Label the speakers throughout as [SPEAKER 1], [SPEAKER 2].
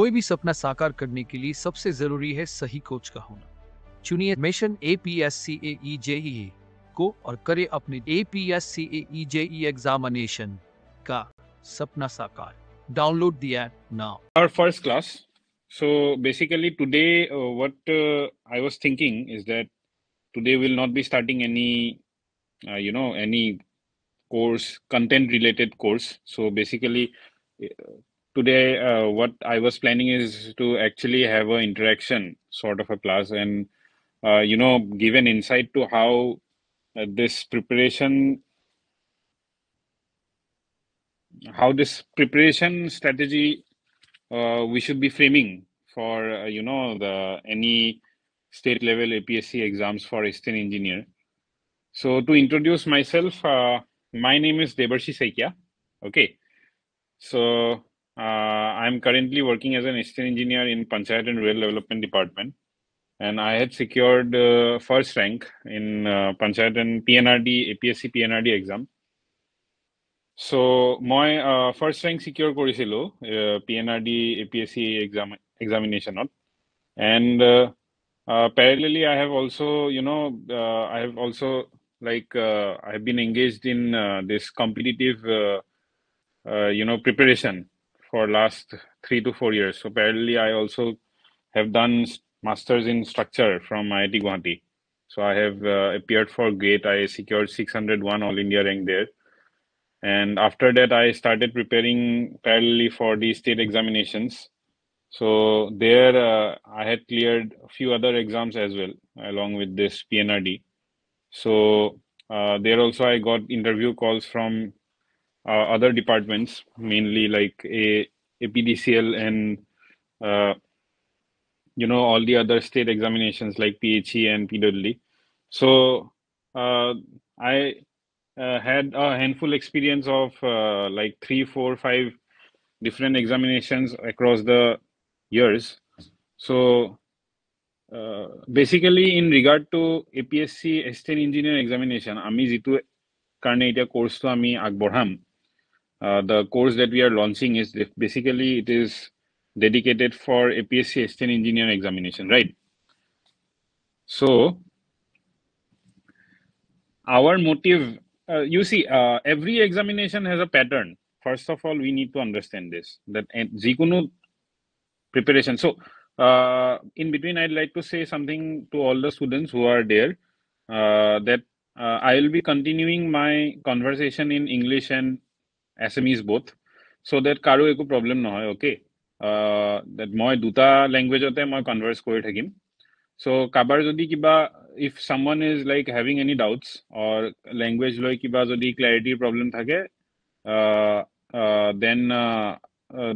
[SPEAKER 1] कोई भी सपना साकार करने के लिए सबसे ज़रूरी है सही कोच का होना चुनिए mission A P S C A E JE को और करे अपने A P S C A E JE examination का सपना साकार download the app now
[SPEAKER 2] our first class. So basically, today, uh, what uh, I was thinking is that today we'll not be starting any, uh, you know, any course, content related course. So basically, uh, today, uh, what I was planning is to actually have an interaction sort of a class and, uh, you know, give an insight to how uh, this preparation how this preparation strategy uh, we should be framing for uh, you know the any state level APSC exams for assistant engineer. So to introduce myself, uh, my name is Debarshi Saikia. Okay, so I'm currently working as an assistant engineer in Panchayat and Rural Development Department, and I had secured uh, first rank in uh, Panchayat and PNRD APSC PNRD exam. So মই first rank secure কৰিছিলোঁ P N R D A P S C exam এক্সামিনেশ্যনত and parallelly I have also' you know' I have also' like I have been engaged in this competitive you know preparation for last three to four years. So parallelly i also have done masters in structure from iit guwahati. So i have uh, appeared for gate. I secured 601 all india rank there. And after that i started preparing parallelly for the state examinations. So there uh, i had cleared a few other exams as well along with this pnrd so uh, there also i got interview calls from uh, other departments mainly like a apdcl and uh, you know all the other state examinations like phe and pwd so uh, i uh, had a handful experience of uh, like three, four, five different examinations across the years. So uh, basically, in regard to APSC assistant engineer examination, আমি যিটো কাৰণে এতিয়া কোৰ্চটো আমি আগবঢ়াম the course that we are launching is basically it is dedicated for APSC assistant engineer examination, right? So our motive uh, you see, uh, every examination has a pattern. First of all, we need to understand this that Zikuno preparation. So, uh, in between, I'd like to say something to all the students who are there that I will be continuing my conversation in English and S M is both so' that কাৰো একো problem নহয় okay that মই দুটা লেংগুৱেজতে মই converts কৰি থাকিম। চ' কাৰোবাৰ যদি কিবা if someone is like having any doubts or language লৈ কিবা যদি ক্লেৰিটিৰ প্ৰব্লেম থাকে then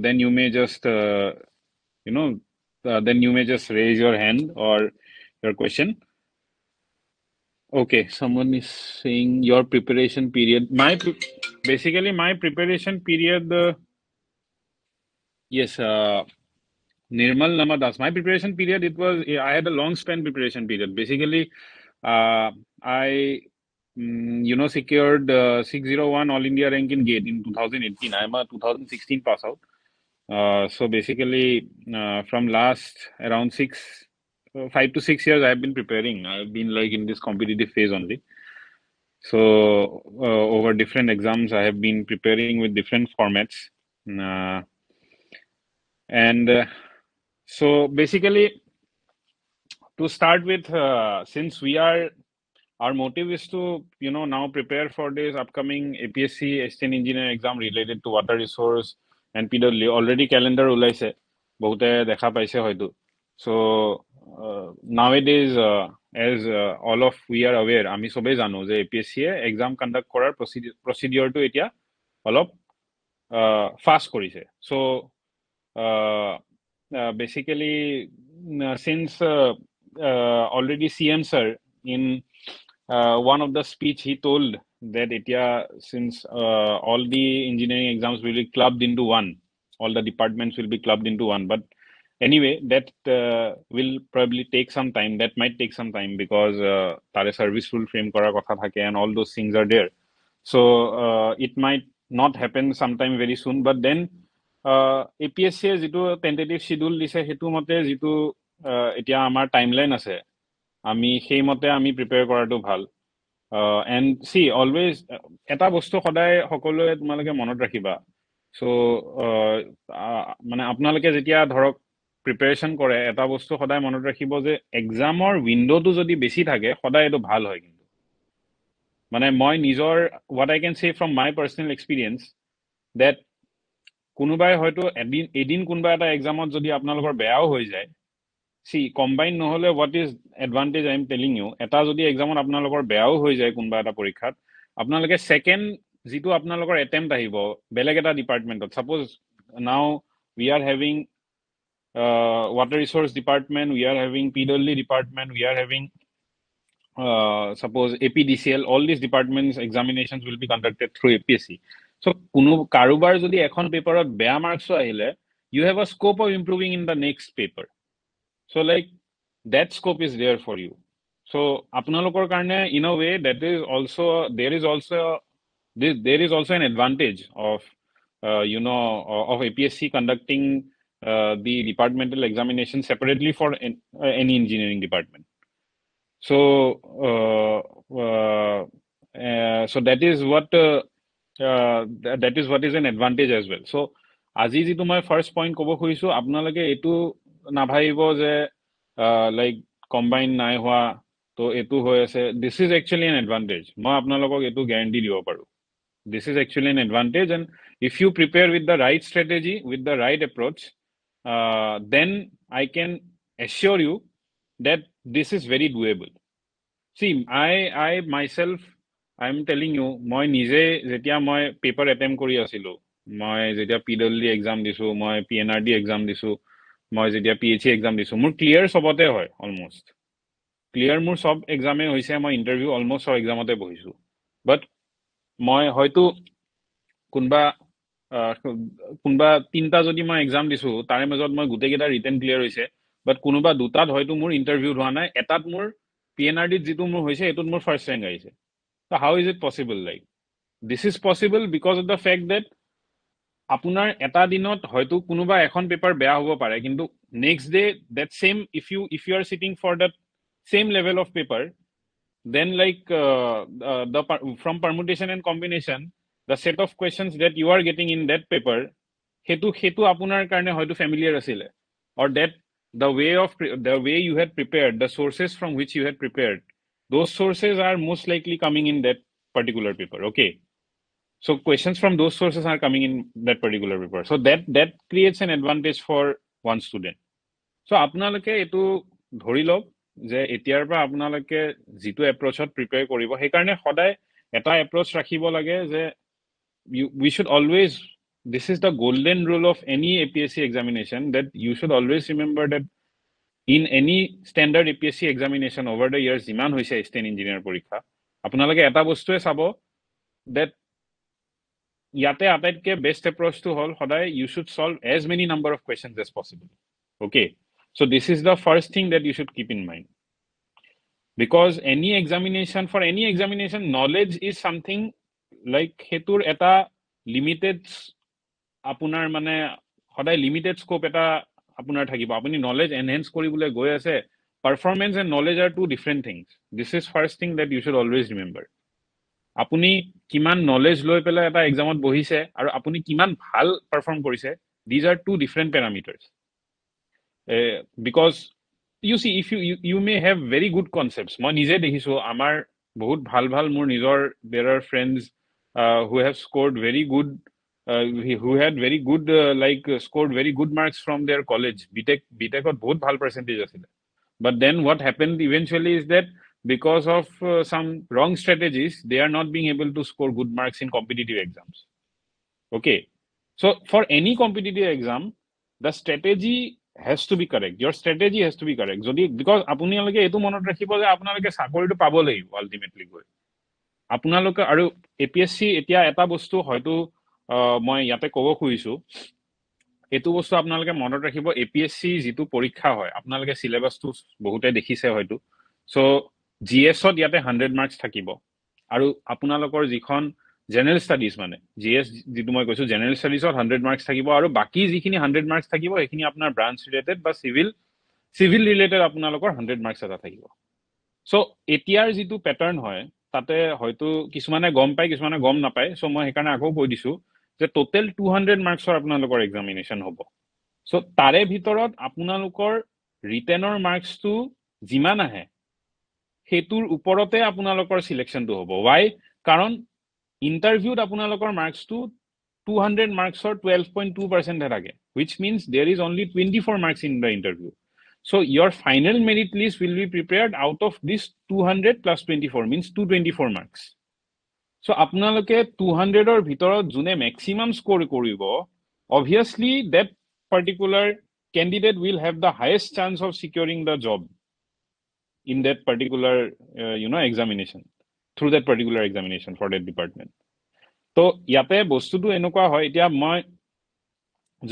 [SPEAKER 2] then you may just you know' then you may just raise your hand or your question okay someone is saying your preparation period my basically my preparation period uh, yes uh, Nirmal Namadas. My preparation period, it was, I had a long span preparation period. Basically, uh, I, mm, you know, secured uh, 601 All India rank in GATE in 2018. I'm a 2016 pass out. Uh, so basically, uh, from last around six, five to six years, I've been preparing. I've been like in this competitive phase only. So uh, over different exams, I have been preparing with different formats. Uh, and uh, so basically, to start with, uh, since we are, our motive is to, you know, now prepare for this upcoming APSC assistant engineer exam related to water resource and PW. Already calendar ওলাইছে বহুতে দেখা পাইছে হয়তো so uh, nowadays uh, as uh, all of we are aware আমি সবেই জানো যে APSC এ exam conduct কৰাৰ procedure টো এতিয়া অলপ ফাষ্ট কৰিছে so uh, uh, basically uh, since uh, uh, already CM sir in uh, one of the speech he told that Etya since uh, all the engineering exams will be clubbed into one, all the departments will be clubbed into one. But anyway, that uh, will probably take some time. That might take some time because uh, tare service rule frame kora kotha thake and all those things are there. So uh, it might not happen sometime very soon. But then P S চিয়ে যিটো tentative schedule দিছে সেইটো মতে যিটো এতিয়া আমাৰ timeline আছে আমি সেইমতে আমি প্ৰিপেয়াৰ কৰাটো ভাল এণ্ড চি অলৱেজ এটা বস্তু সদায় সকলোৱে তোমালোকে মনত ৰাখিবা চ' মানে আপোনালোকে যেতিয়া ধৰক প্ৰিপেৰেশ্যন কৰে এটা বস্তু সদায় মনত ৰাখিব যে এক্সামৰ উইণ্ড'টো যদি বেছি থাকে সদায় এইটো ভাল হয় কিন্তু। মানে মই নিজৰ what I can say from my personal experience that কোনোবাই হয়তো এদিন এদিন কোনোবা এটা এক্সামত যদি আপোনালোকৰ বেয়াও হৈ যায় চি কম্বাইন নহ'লে what is advantage I am telling you এটা যদি এক্সামত আপোনালোকৰ বেয়াও হৈ যায় কোনোবা এটা পৰীক্ষাত আপোনালোকে ছেকেণ্ড যিটো আপোনালোকৰ এটেম্প আহিব বেলেগ এটা ডিপাৰ্টমেণ্টত suppose now we are having water resource department we are having P W department we are having suppose A P D C L all this department examination will be conducted through A P S C so' কোনো কাৰোবাৰ যদি এখন পেপাৰত বেয়া মাৰ্কছো আহিলে you have a scope of improving in the next paper so' like that scope is there for you so' আপোনালোকৰ কাৰণে in a way that is also' there is also' there is also' an advantage of you know' of A P S C conducting the departmental examination separately for any engineering department. So, uh, uh, uh, so that is what that is what is an advantage as well. So, আজি যিটো মই first point ক'ব খুজিছোঁ আপোনালোকে এইটো নাভাবিব যে like combine নাই হোৱা তো এইটো হৈ আছে this is actually an advantage মই আপোনালোকক এইটো গেৰেণ্টি দিব পাৰোঁ this is actually an advantage and if you prepare with the right strategy with the right approach uh, then I can assure you that this is very doable. See, I, I myself, I'm telling you, যেতিয়া মই paper attempt কৰি আছিলো মই যেতিয়া P W exam দিছো মই P N R D exam দিছো মই যেতিয়া পি এইচ ই এক্সাম দিছো মোৰ ক্লিয়াৰ মোৰ চব এক্সামে হৈছে মই ইণ্টাৰভিউ অলমষ্ট চব এক্সামতে বহিছো বাট মই হয়তো কোনোবা কোনোবা তিনিটা যদি মই এক্সাম দিছো তাৰে মাজত মই গোটেইকেইটা ৰিটেন ক্লিয়াৰ হৈছে। বাট কোনোবা দুটাত হয়তো মোৰ ইণ্টাৰভিউ হোৱা নাই এটাত মোৰ পি এন আৰ ডিত যিটো মোৰ হৈছে এইটোত মোৰ ফাৰ্ষ্ট ৰেংক আহিছে। How is it possible like this is possible because of the fact that আপোনাৰ এটা দিনত হয়তো কোনোবা এখন পেপাৰ বেয়া হ'ব পাৰে কিন্তু next day that same if you if you are sitting for that same level of paper then like the from permutation and combination the set of questions that you are getting in that paper hetu hetu apunar karne hoyto familiar asile or that the way of the way you had prepared the sources from which you had prepared those sources are most likely coming in that particular paper okay so questions from those sources are coming in that particular paper so that that creates an advantage for one student so আপোনালোকে এইটো ধৰি লওক যে এতিয়াৰ পৰা আপোনালোকে যিটো এপ্ৰ'চত prepare কৰিব সেইকাৰণে সদায় এটা এপ্ৰ'চ ৰাখিব লাগে যে you we should always this is the golden rule of any apsc examination that you should always remember that in any standard apsc examination over the years jiman hoise stain engineer porikha আপোনালোকে এটা বস্তুৱে চাব that ইয়াতে আটাইতকে best এপ্ৰ'চটো হ'ল সদায় you should solve as many number of questions as possible okay so' this is the first thing that you should keep in mind because any examination for any examination knowledge is something like সেইটোৰ এটা limited আপোনাৰ মানে সদায় limited scope এটা আপোনাৰ থাকিব। আপুনি knowledge enhance কৰিবলৈ গৈ আছে performance and knowledge are two different things this is first thing that you should always remember আপুনি কিমান নলেজ লৈ পেলাই এটা এক্সামত বহিছে আৰু আপুনি কিমান ভাল পাৰফৰ্ম কৰিছে these are two different parameters because you see if you you may have very good concept মই নিজে দেখিছোঁ আমাৰ বহুত ভাল ভাল মোৰ নিজৰ there are friends who have scored very good, uh, who had very good, uh, like uh, scored very good marks from their college. BTech, BTech got both bhal percentage asile. But then what happened eventually is that because of uh, some wrong strategies, they are not being able to score good marks in competitive exams. Okay. So for any competitive exam, the strategy has to be correct. Your strategy has to be correct. যদি because আপোনালোকে এইটো মনত ৰাখিব যে আপোনালোকে চাকৰিটো পাব লাগিব আল্টিমেটলি গৈ আপোনালোকে আৰু এ পি এছ চি এতিয়া এটা বস্তু হয়তো মই ইয়াতে ক'ব খুজিছো। এইটো বস্তু আপোনালোকে মনত ৰাখিব এ পি এছ চি যিটো পৰীক্ষা হয় আপোনালোকে চিলেবাছটো বহুতে দেখিছে হয়তো। চ' জি এছত ইয়াতে হাণ্ড্ৰেড মাৰ্কছ থাকিব। আৰু আপোনালোকৰ যিখন জেনেৰেল ষ্টাডিজ মানে জি এছ যিটো মই কৈছোঁ জেনেৰেল ষ্টাডিজত হাণ্ড্ৰেড মাৰ্কছ থাকিব আৰু বাকী যিখিনি হাণ্ড্ৰেড মাৰ্কছ থাকিব সেইখিনি আপোনাৰ ব্ৰাঞ্চ ৰিলেটেড বা চিভিল চিভিল ৰিলেটেড আপোনালোকৰ হাণ্ড্ৰেড মাৰ্কছ এটা থাকিব। চ' এতিয়াৰ যিটো পেটাৰ্ণ হয় তাতে হয়তো কিছুমানে গম পায় কিছুমানে গম নাপায়। চ' মই সেইকাৰণে আকৌ কৈ দিছোঁ যে টোটেল টু হাণ্ড্ৰেড মাৰ্কছৰ আপোনালোকৰ এক্সামিনেশ্যন হ'ব। চ' তাৰে ভিতৰত আপোনালোকৰ ৰিটেনৰ মাৰ্কছটো যিমান আহে সেইটোৰ ওপৰতে আপোনালোকৰ চিলেকশ্যনটো হ'ব। ৱাই কাৰণ ইণ্টাৰভিউত আপোনালোকৰ মাৰ্কছটো টু হাণ্ড্ৰেড মাৰ্কছৰ টুৱেল্ভ পইণ্ট টু পাৰ্চেণ্টহে থাকে which means there is only twenty four marks in the interview So your final merit list will be prepared out of this 200 plus 24 means 224 marks. So apnaloke 200 or bhitorot june maximum score koribo, obviously that particular candidate will have the highest chance of securing the job in that particular uh, you know examination through that particular examination for that department. ইয়াতে বস্তুটো এনেকুৱা হয় এতিয়া মই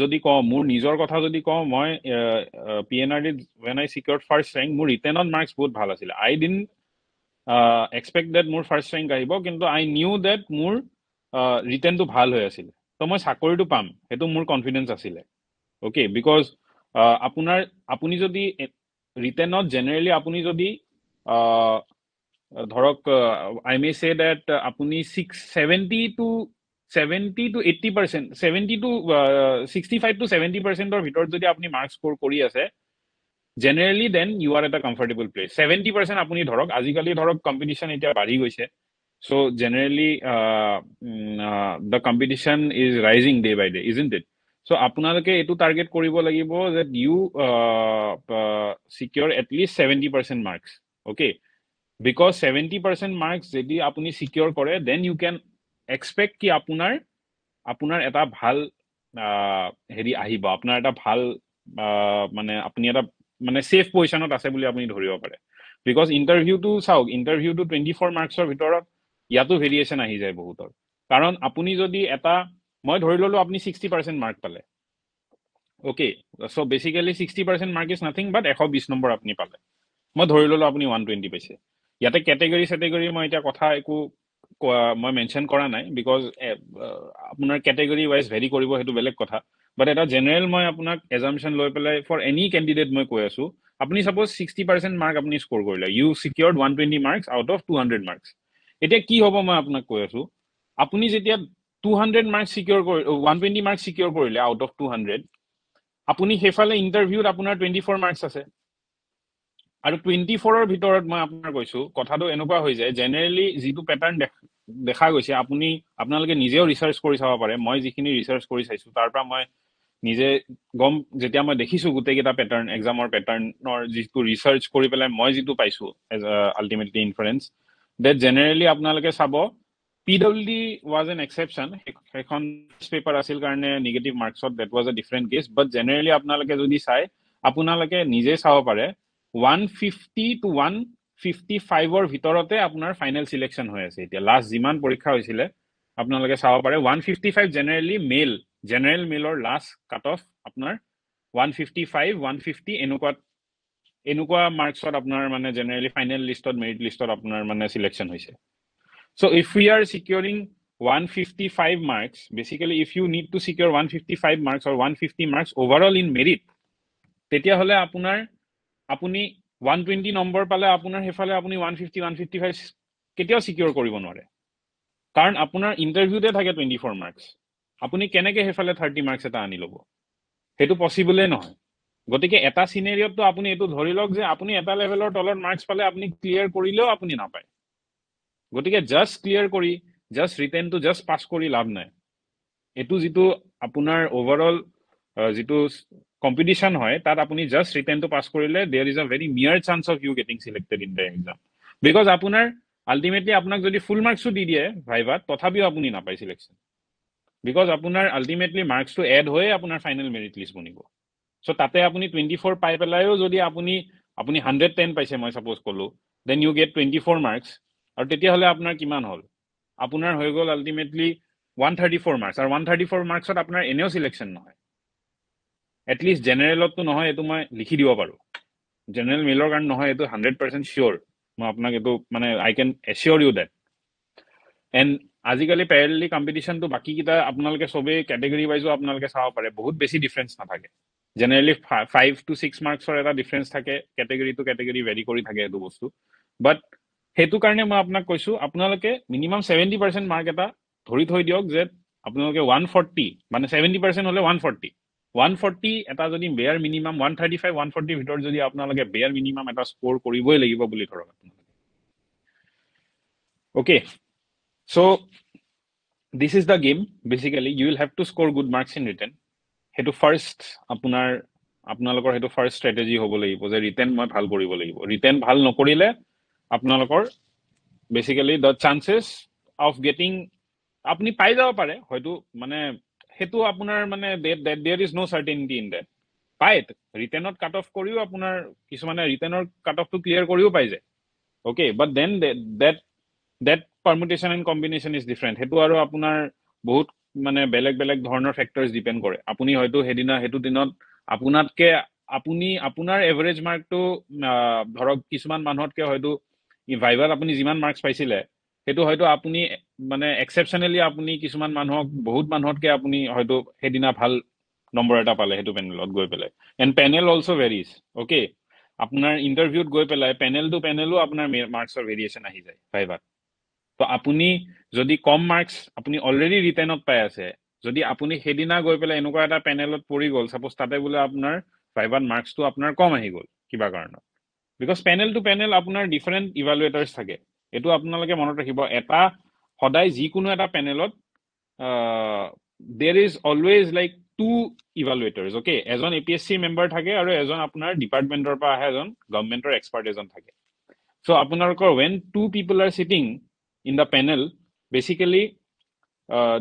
[SPEAKER 2] যদি কওঁ মোৰ নিজৰ কথা যদি কওঁ মই পি এন আৰ ডিত when I secure first rank মোৰ ৰিটেনত মাৰ্কছ বহুত ভাল আছিলে। আই ডিন এক্সপেক্ট ডেট মোৰ ফাৰ্ষ্ট ৰেংক আহিব কিন্তু আই নিউ ডেট মোৰ ৰিটেনটো ভাল হৈ আছিলে। ত' মই চাকৰিটো পাম সেইটো মোৰ কনফিডেঞ্চ আছিলে। অ'কে বিকজ আপোনাৰ আপুনি যদি ৰিটেনত জেনেৰেলি আপুনি যদি ধৰক আই মে চে ডেট আপুনি six seventy two seventy two eighty percent seventy two sixty five two seventy পাৰ্চেণ্টৰ ভিতৰত যদি আপুনি মাৰ্কছ স্ক'ৰ কৰি আছে জেনেৰেলি দেন ইউ আৰ এটা কমফৰ্টেবল প্লেচ ছেভেণ্টি পাৰ্চেণ্ট আপুনি ধৰক আজিকালি ধৰক কম্পিটিশ্যন এতিয়া বাঢ়ি গৈছে। So' generally the competition is rising day by day is in that so' আপোনালোকে এইটো টাৰ্গেট কৰিব লাগিব যে you secure at least seventy percent marks okay because seventy percent marks যদি আপুনি চিকিয়ৰ কৰে দেন ইউ কেন এক্সপেক্ট কি আপোনাৰ আপোনাৰ এটা ভাল হেৰি আহিব আপোনাৰ এটা ভাল মানে আপুনি এটা মানে ছেফ পজিশ্যনত আছে বুলি আপুনি ধৰিব পাৰে। বিকজ ইণ্টাৰভিউটো চাওক ইণ্টাৰভিউটো টুৱেণ্টি ফ'ৰ মাৰ্কছৰ ভিতৰত ইয়াতো ভেৰিয়েশ্যন আহি যায় বহুতৰ। কাৰণ আপুনি যদি এটা মই ধৰি ল'লোঁ আপুনি ছিক্সটি পাৰ্চেণ্ট মাৰ্ক পালে। Okay so' basically sixty percent mark is nothing but এশ বিছ নম্বৰ আপুনি পালে। মই ধৰি ল'লোঁ আপুনি ওৱান টুৱেণ্টি পাইছে। ইয়াতে কেটেগৰী চেটেগৰী মই এতিয়া কথা একো মই মেনশ্যন কৰা নাই বিকজ আপোনাৰ কেটেগৰী ৱাইজ ভেৰি কৰিব সেইটো বেলেগ কথা। বাট এটা জেনেৰেল মই আপোনাক এজামশ্যন লৈ পেলাই ফৰ এনি কেণ্ডিডেট মই কৈ আছো আপুনি চাপ'জ ছিক্সটি পাৰ্চেণ্ট মাৰ্ক আপুনি স্ক'ৰ কৰিলে you secured one twenty marks out of two hundred marks এতিয়া কি হ'ব মই আপোনাক কৈ আছো আপুনি যেতিয়া টু হাণ্ড্ৰেড মাৰ্কছ চিকিউৰ কৰি ওৱান টুৱেণ্টি মাৰ্কছ চিকিউৰ কৰিলে আউট অফ টু হাণ্ড্ৰেড আপুনি সেইফালে ইণ্টাৰভিউত আপোনাৰ টুৱেণ্টি ফ'ৰ মাৰ্কছ আছে। আৰু টুৱেণ্টি ফ'ৰৰ ভিতৰত মই আপোনাৰ কৈছো কথাটো এনেকুৱা হৈ যায় জেনেৰেলি যিটো পেটাৰ্ণ দেখা গৈছে আপুনি আপোনালোকে নিজেও ৰিচাৰ্চ কৰি চাব পাৰে মই যিখিনি ৰিচাৰ্চ কৰি চাইছো তাৰ পৰা মই নিজে গম যেতিয়া মই দেখিছো গোটেইকেইটা পেটাৰ্ণ এক্সামৰ পেটাৰ্ণৰ যিটো ৰিচাৰ্চ কৰি পেলাই মই যিটো পাইছো as ultimately inference that generally আপোনালোকে চাব P W D was an exception সেইখন পেপাৰ আছিল কাৰণে negative মাৰ্কছত that was a different case but generally আপোনালোকে যদি চাই আপোনালোকে নিজে চাব পাৰে one fifty two one fifty ফাইভৰ ভিতৰতে আপোনাৰ ফাইনেল চিলেকশ্যন হৈ আছে। এতিয়া লাষ্ট যিমান পৰীক্ষা হৈছিলে আপোনালোকে চাব পাৰে one fifty five generally male general মেলৰ লাষ্ট কাট অফ আপোনাৰ one fifty five one fifty এনেকুৱা এনেকুৱা মাৰ্কছত আপোনাৰ মানে জেনেৰেলি ফাইনেল লিষ্টত মেৰিট লিষ্টত আপোনাৰ মানে চিলেকশ্যন হৈছে। So' if you are securing one fifty five marks basically if you need to secure one fifty five marks আৰু one fifty marks overall in merit তেতিয়াহ'লে আপোনাৰ আপুনি ওৱান টুৱেণ্টি নম্বৰ পালে আপোনাৰ সেইফালে আপুনি one fifty one fifty five কেতিয়াও secure কৰিব নোৱাৰে। কাৰণ আপোনাৰ ইণ্টাৰভিউতে থাকে টুৱেণ্টি ফ'ৰ মাৰ্কছ আপুনি কেনেকৈ সেইফালে থাৰ্টি মাৰ্কছ এটা আনি ল'ব? সেইটো পচিবলেই নহয়। গতিকে এটা চিনেৰিয়তটো আপুনি এইটো ধৰি লওক যে আপুনি এটা লেভেলৰ তলত মাৰ্কছ পালে আপুনি ক্লিয়াৰ কৰিলেও আপুনি নাপায়। গতিকে জাষ্ট ক্লিয়াৰ কৰি জাষ্ট ৰিটেনটো জাষ্ট পাছ কৰি লাভ নাই। এইটো যিটো আপোনাৰ অভাৰঅল যিটো কম্পিটিশ্যন হয় তাত আপুনি জাষ্ট ৰিটেনটো পাছ কৰিলে there is a very mere chance of you getting selected in the exam because আপোনাৰ আল্টিমেটলি আপোনাক যদি ফুল মাৰ্কছো দি দিয়ে ভাইভাত তথাপিও আপুনি নাপায় চিলেকশ্যন বিকজ আপোনাৰ আল্টিমেটলি মাৰ্কছটো এড হৈয়ে আপোনাৰ ফাইনেল মেৰিট লিষ্ট বনিব। চ' তাতে আপুনি টুৱেণ্টি ফ'ৰ পাই পেলাইও যদি আপুনি আপুনি হাণ্ড্ৰেড টেন পাইছে মই ছাপ'জ ক'লোঁ then you get twenty four marks আৰু তেতিয়াহ'লে আপোনাৰ কিমান হ'ল? আপোনাৰ হৈ গ'ল ultimately one thirty four marks আৰু ওৱান থাৰ্টি ফ'ৰ মাৰ্কছত আপোনাৰ এনেও চিলেকশ্যন নহয়। এটলিষ্ট জেনেৰেলতটো নহয় এইটো মই লিখি দিব পাৰোঁ। জেনেৰেল মেইলৰ কাৰণে নহয় এইটো হাণ্ড্ৰেড পাৰ্চেণ্ট চিয়'ৰ মই আপোনাক এইটো মানে I can assure you that and আজিকালি পেৰেলি কম্পিটিশ্যনটো বাকীকেইটা আপোনালোকে চবেই কেটেগৰী ৱাইজো আপোনালোকে চাব পাৰে। বহুত বেছি ডিফাৰেঞ্চ নাথাকে। জেনেৰেলি ফাইভ টু ছিক্স মাৰ্কছৰ এটা ডিফাৰেঞ্চ থাকে কেটেগৰী টু কেটেগৰী ভেৰি কৰি থাকে এইটো বস্তু। বাট সেইটো কাৰণে মই আপোনাক কৈছো আপোনালোকে মিনিমাম ছেভেণ্টি পাৰ্চেণ্ট মাৰ্ক এটা ধৰি থৈ দিয়ক যে আপোনালোকে ওৱান ফৰ্টি মানে ছেভেণ্টি পাৰ্চেণ্ট হ'লে ওৱান ফৰ্টি ওৱান ফৰ্টি এটা যদি bare minimum one thirty five one ফৰ্টিৰ ভিতৰত যদি আপোনালোকে বেয়াৰ মিনিমাম এটা স্ক'ৰ কৰিবই লাগিব বুলি ধৰক আপোনালোকে। Okay so' this is the game basically you will have to score good marks in written সেইটো ফাৰ্ষ্ট আপোনাৰ আপোনালোকৰ সেইটো ফাৰ্ষ্ট ষ্ট্ৰেটেজি হ'ব লাগিব যে ৰিটেন মই ভাল কৰিব লাগিব। ৰিটেন ভাল নকৰিলে আপোনালোকৰ basically the chances of getting আপুনি পাই যাব পাৰে। হয়তো মানে সেইটো আপোনাৰ মানে there is no' certainty in that পায় ৰিটেনত কাট অফ কৰিও আপোনাৰ কিছুমানে ৰিটেনৰ কাট অফটো ক্লিয়াৰ কৰিও পাই যায়। Okay but then that that permutation and combination is different সেইটো আৰু আপোনাৰ বহুত মানে বেলেগ বেলেগ ধৰণৰ ফেক্টৰ্ছ ডিপেণ্ড কৰে। আপুনি হয়তো সেইদিনা সেইটো দিনত আপোনাতকে আপুনি আপোনাৰ এভাৰেজ মাৰ্কটো ধৰক কিছুমান মানুহতকে হয়তো ভাইভাত আপুনি যিমান মাৰ্কছ পাইছিলে সেইটো হয়তো আপুনি মানে এক্সেপশ্যনেলি আপুনি কিছুমান মানুহক বহুত মানুহতকে আপুনি হয়তো সেইদিনা ভাল নম্বৰ এটা পালে সেইটো পেনেলত গৈ পেলাই। And panel also' varies okay আপোনাৰ ইণ্টাৰভিউত গৈ পেলাই পেনেল টু পেনেলো আপোনাৰ মাৰ্কছৰ ভেৰিয়েশ্যন আহি যায় ভাইভাত তো আপুনি যদি কম মাৰ্কছ আপুনি অলৰেডি ৰিটেনত পাই আছে যদি আপুনি সেইদিনা গৈ পেলাই এনেকুৱা এটা পেনেলত পৰি গ'ল ছাপ'জ তাতে বোলে আপোনাৰ ভাইভাত মাৰ্কছটো আপোনাৰ কম আহি গ'ল কিবা কাৰণত। বিকজ পেনেল টু পেনেল আপোনাৰ ডিফাৰেণ্ট ইভালুৱেটাৰ্ছ থাকে। এইটো আপোনালোকে মনত ৰাখিব এটা সদায় যিকোনো এটা পেনেলত there is always like two evaluators okay এজন A P S C member থাকে আৰু এজন আপোনাৰ ডিপাৰ্টমেণ্টৰ পৰা আহে এজন গভমেণ্টৰ এক্সপাৰ্ট এজন থাকে। চ' আপোনালোকৰ when two people are sitting in the panel basically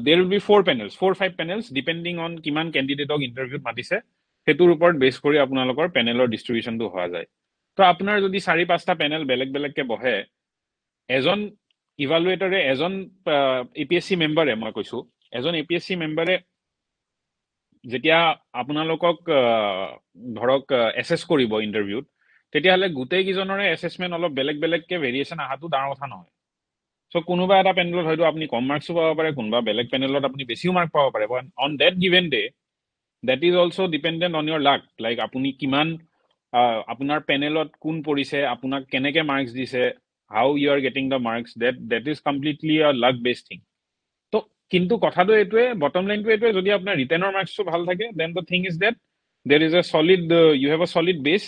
[SPEAKER 2] there will be four panels four five panels depending on কিমান কেণ্ডিডেটক ইণ্টাৰভিউত মাতিছে সেইটোৰ ওপৰত বেছ কৰি আপোনালোকৰ পেনেলৰ ডিষ্ট্ৰিবিউশ্যনটো হোৱা যায়। তো আপোনাৰ যদি চাৰি পাঁচটা পেনেল বেলেগ বেলেগকে বহে এজন ইভালুৱেটৰে এজন এ পি এছ চি মেম্বাৰে মই কৈছো এজন এ পি এছ চি মেম্বাৰে যেতিয়া আপোনালোকক ধৰক এছেছ কৰিব ইণ্টাৰভিউত তেতিয়াহ'লে গোটেইকেইজনৰে এছেছমেণ্ট অলপ বেলেগ বেলেগকে ভেৰিয়েশ্যন অহাটো ডাঙৰ কথা নহয়। চ' কোনোবা এটা পেনেলত হয়তো আপুনি কম মাৰ্কছো পাব পাৰে কোনোবা বেলেগ পেনেলত আপুনি বেছিও মাৰ্ক পাব পাৰে on that given day that is also' dependent on your luck like আপুনি কিমান আপোনাৰ পেনেলত কোন পৰিছে আপোনাক কেনেকৈ মাৰ্কছ দিছে how you are getting the marks that that is completely a luck best thing তো কিন্তু কথাটো এইটোৱে বটম লাইনটো এইটোৱে যদি আপোনাৰ ৰিটেনৰ মাৰ্কছটো ভাল থাকে then the thing is that there is a solid you have a solid base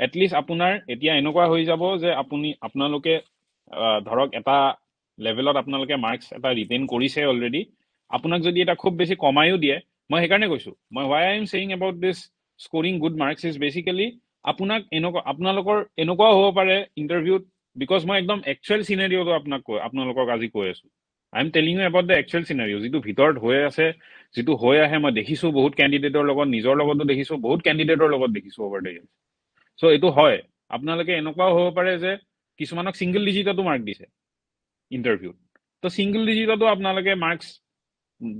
[SPEAKER 2] at least আপোনাৰ এতিয়া এনেকুৱা হৈ যাব যে আপুনি আপোনালোকে ধৰক এটা লেভেলত আপোনালোকে মাৰ্কছ এটা ৰিটেইন কৰিছে অলৰেডি আপোনাক যদি এটা খুব বেছি কমায়ো দিয়ে মই সেইকাৰণে কৈছোঁ মই why I am saying about this scoring good marks is basically আপোনাক এনেকুৱা আপোনালোকৰ এনেকুৱাও হ'ব পাৰে ইণ্টাৰভিউত বিকজ মই একদম একচুৱেল চিনাৰিঅ'টো আপোনাক কৈ আপোনালোকক আজি কৈ আছো। I am telling you about the actual scenario' যিটো ভিতৰত হৈ আছে যিটো হৈ আহে মই দেখিছোঁ বহুত কেণ্ডিডেটৰ লগত নিজৰ লগতো দেখিছোঁ বহুত কেণ্ডিডেটৰ লগত দেখিছোঁ অভাৰ দ্য ইয়াৰ্ছ চ' এইটো হয়। আপোনালোকে এনেকুৱাও হ'ব পাৰে যে কিছুমানক ছিংগল ডিজিটতো মাৰ্ক দিছে ইণ্টাৰভিউত ত' ছিংগল ডিজিটতো আপোনালোকে মাৰ্কছ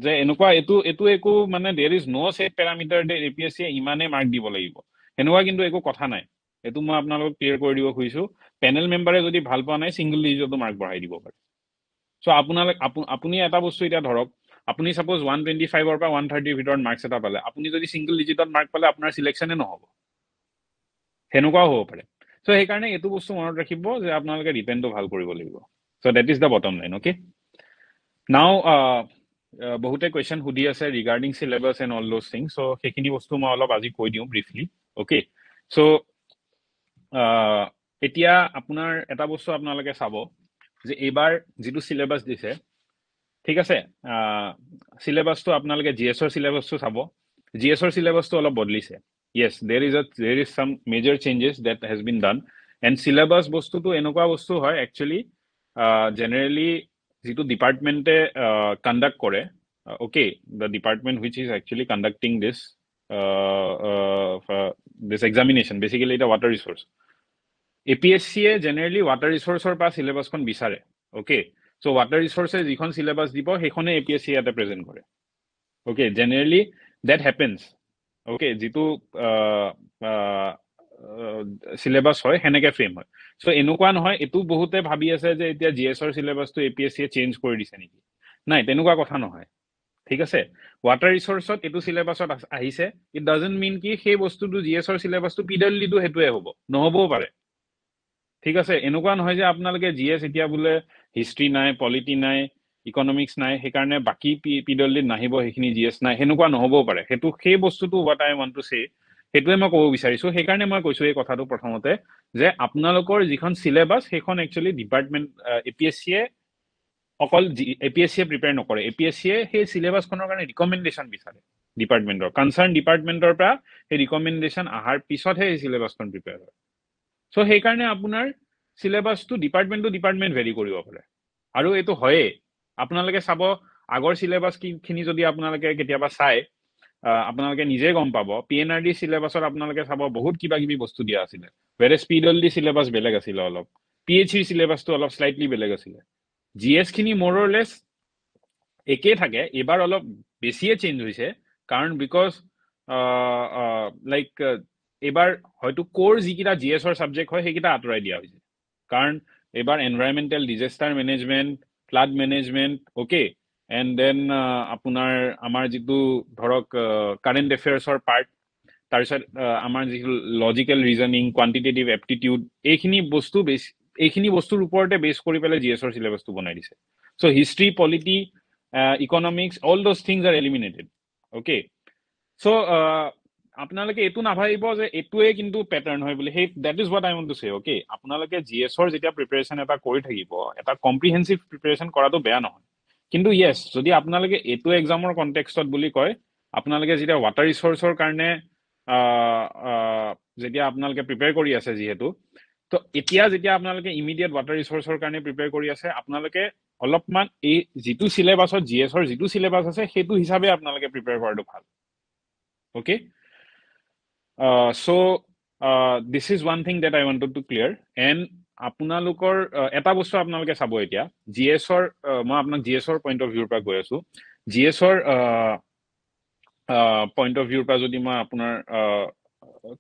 [SPEAKER 2] যে এনেকুৱা এইটো এইটো একো মানে there is no' set parameter they A P S চিয়ে ইমানেই মাৰ্ক দিব লাগিব। সেনেকুৱা কিন্তু একো কথা নাই। এইটো মই আপোনালোকক ক্লিয়াৰ কৰি দিব খুজিছোঁ। পেনেল মেম্বাৰে যদি ভাল পোৱা নাই ছিংগল ডিজিটতো মাৰ্ক বঢ়াই দিব পাৰে। চ' আপোনালোক আপুনি এটা বস্তু এতিয়া ধৰক আপুনি ছাপ'জ ওৱান টুৱেণ্টি ফাইভৰ পৰা ওৱান থাৰ্টিৰ ভিতৰত মাৰ্কছ এটা পালে আপুনি যদি ছিংগল ডিজিটত মাৰ্ক পালে আপোনাৰ চিলেকশ্যনে নহ'ব। সেনেকুৱাও হ'ব পাৰে। চ' সেইকাৰণে এইটো বস্তু মনত ৰাখিব যে আপোনালোকে ৰিটেনটো ভাল কৰিব লাগিব। So' that is the bottom line okay now বহুতে কুৱেশ্যন সুধি আছে regarding syllabus and all those thing so' সেইখিনি বস্তু মই অলপ আজি কৈ দিওঁ ব্ৰিফলি অ'কে চ' এতিয়া আপোনাৰ এটা বস্তু আপোনালোকে চাব যে এইবাৰ যিটো চিলেবাছ দিছে ঠিক আছে? চিলেবাছটো আপোনালোকে জি এছৰ চিলেবাছটো চাব। জি এছৰ চিলেবাছটো অলপ বদলিছে। য়েছ দেৰ is a there is some major changes that has been done and syllabus বস্তুটো এনেকুৱা বস্তু হয় একচুৱেলি জেনেৰেলি যিটো ডিপাৰ্টমেণ্টে কণ্ডাক্ট কৰে okay the department which is actually conducting this this examination basically এতিয়া water resource A P S C generally water ৰিচৰ্চৰ পৰা চিলেবাছখন বিচাৰে অ'কে চ' ৱাটাৰ ৰিচৰ্চে যিখন চিলেবাছ দিব সেইখনে এ পি এছ চি ইয়াতে প্ৰেজেণ্ট কৰে okay generally that happens okay যিটো চিলেবাছ হয় সেনেকে ফ্ৰেম হয়। চ' এনেকুৱা নহয় এইটো বহুতে ভাবি আছে যে এতিয়া জি এছৰ চিলেবাছটো A P S C change কৰি দিছে নেকি? নাই তেনেকুৱা কথা নহয়। ঠিক আছে? ৱাটাৰ ৰিচৰ্চত এইটো চিলেবাছত আহিছে। ইট ডাজেণ্ট মিন কি সেই বস্তুটো জি এছৰ চিলেবাছটো পি সেইটোৱে হ'ব। নহ'বও পাৰে। ঠিক আছে? এনেকুৱা নহয় যে আপোনালোকে জি এছ এতিয়া বোলে হিষ্ট্ৰী নাই পলিটি নাই ইকনমিক্স নাই সেইকাৰণে বাকী পি পি ডাব্লিউ ডিত নাহিব সেইখিনি জি এছ নাই সেনেকুৱা নহ'বও পাৰে। সেইটো সেই বস্তুটো হোৱাট আই ৱান টু চে সেইটোৱে মই ক'ব বিচাৰিছো। সেইকাৰণে মই কৈছো এই কথাটো প্ৰথমতে যে আপোনালোকৰ যিখন চিলেবাছ সেইখন actually department A P S চিয়ে অকল এ পি এছ চিয়ে প্ৰিপেয়াৰ নকৰে। এ পি এছ চিয়ে সেই চিলেবাছখনৰ কাৰণে ৰিকমেণ্ডেশ্যন বিচাৰে ডিপাৰ্টমেণ্টৰ কনচাৰ্ণ ডিপাৰ্টমেণ্টৰ পৰা সেই ৰিকমেণ্ডেশ্যন অহাৰ পিছতহে সেই চিলেবাছখন প্ৰিপেয়াৰ হয়। চ' সেইকাৰণে আপোনাৰ চিলেবাছটো ডিপাৰ্টমেণ্ট টু ডিপাৰ্টমেণ্ট ভেৰি কৰিব পাৰে। আৰু এইটো হয়েই। আপোনালোকে চাব আগৰ চিলেবাছখিনি যদি আপোনালোকে কেতিয়াবা চায় আপোনালোকে নিজে গম পাব পি এন আৰ ডি চিলেবাছত আপোনালোকে চাব বহুত কিবা কিবি বস্তু দিয়া আছিলে। ভেৰে স্পীডল ডি চিলেবাছ বেলেগ আছিলে অলপ। পি এইচ চিৰ চিলেবাছটো অলপ শ্লাইটলি বেলেগ আছিলে। জি এছখিনি মৰলেছ একেই থাকে। এইবাৰ অলপ বেছিয়ে চেঞ্জ হৈছে কাৰণ বিকজ লাইক এইবাৰ হয়তো ক'ৰ যিকেইটা জি এছৰ ছাবজেক্ট হয় সেইকেইটা আঁতৰাই দিয়া হৈছে। কাৰণ এইবাৰ environmental disaster management flood management okay and then আপোনাৰ আমাৰ যিটো ধৰক কাৰেণ্ট এফেয়াৰ্ছৰ পাৰ্ট তাৰপিছত আমাৰ যিটো লজিকেল ৰিজনিং কোৱান্টিটেটিভ এপ্টিটিউড এইখিনি বস্তু বেছ এইখিনি বস্তুৰ ওপৰতে বেছ কৰি পেলাই জি এছৰ চিলেবাছটো বনাই দিছে। So' history polity economics all those things are eliminated okay so' আপোনালোকে এইটো নাভাবিব যে এইটোৱে কিন্তু পেটাৰ্ণ হয় বুলি। সেই that is what I want to say okay আপোনালোকে জি এছৰ যেতিয়া প্ৰিপেৰেশ্যন এটা কৰি থাকিব এটা কম্প্ৰিহেনচিভ প্ৰিপেৰেশ্যন কৰাটো বেয়া নহয়। কিন্তু য়েছ যদি আপোনালোকে এইটো এক্সামৰ কণ্টেক্সত বুলি কয় আপোনালোকে যেতিয়া ৱাটাৰ ৰিচৰ্চৰ কাৰণে যেতিয়া আপোনালোকে প্ৰিপেয়াৰ কৰি আছে যিহেতু তো এতিয়া যেতিয়া আপোনালোকে ইমিডিয়েট ৱাটাৰ ৰিচৰ্চৰ কাৰণে প্ৰিপেয়াৰ কৰি আছে আপোনালোকে অলপমান এই যিটো চিলেবাছত জি এছৰ যিটো চিলেবাছ আছে সেইটো হিচাপে আপোনালোকে প্ৰিপেয়াৰ কৰাটো ভাল। Okay so' this is one thing that I wanted to clear and আপোনালোকৰ এটা বস্তু আপোনালোকে চাব এতিয়া জি এছৰ মই আপোনাক জি এছৰ পইণ্ট অফ ভিউৰ পৰা গৈ আছো। জি এছৰ পইণ্ট অফ ভিউৰ পৰা যদি মই আপোনাৰ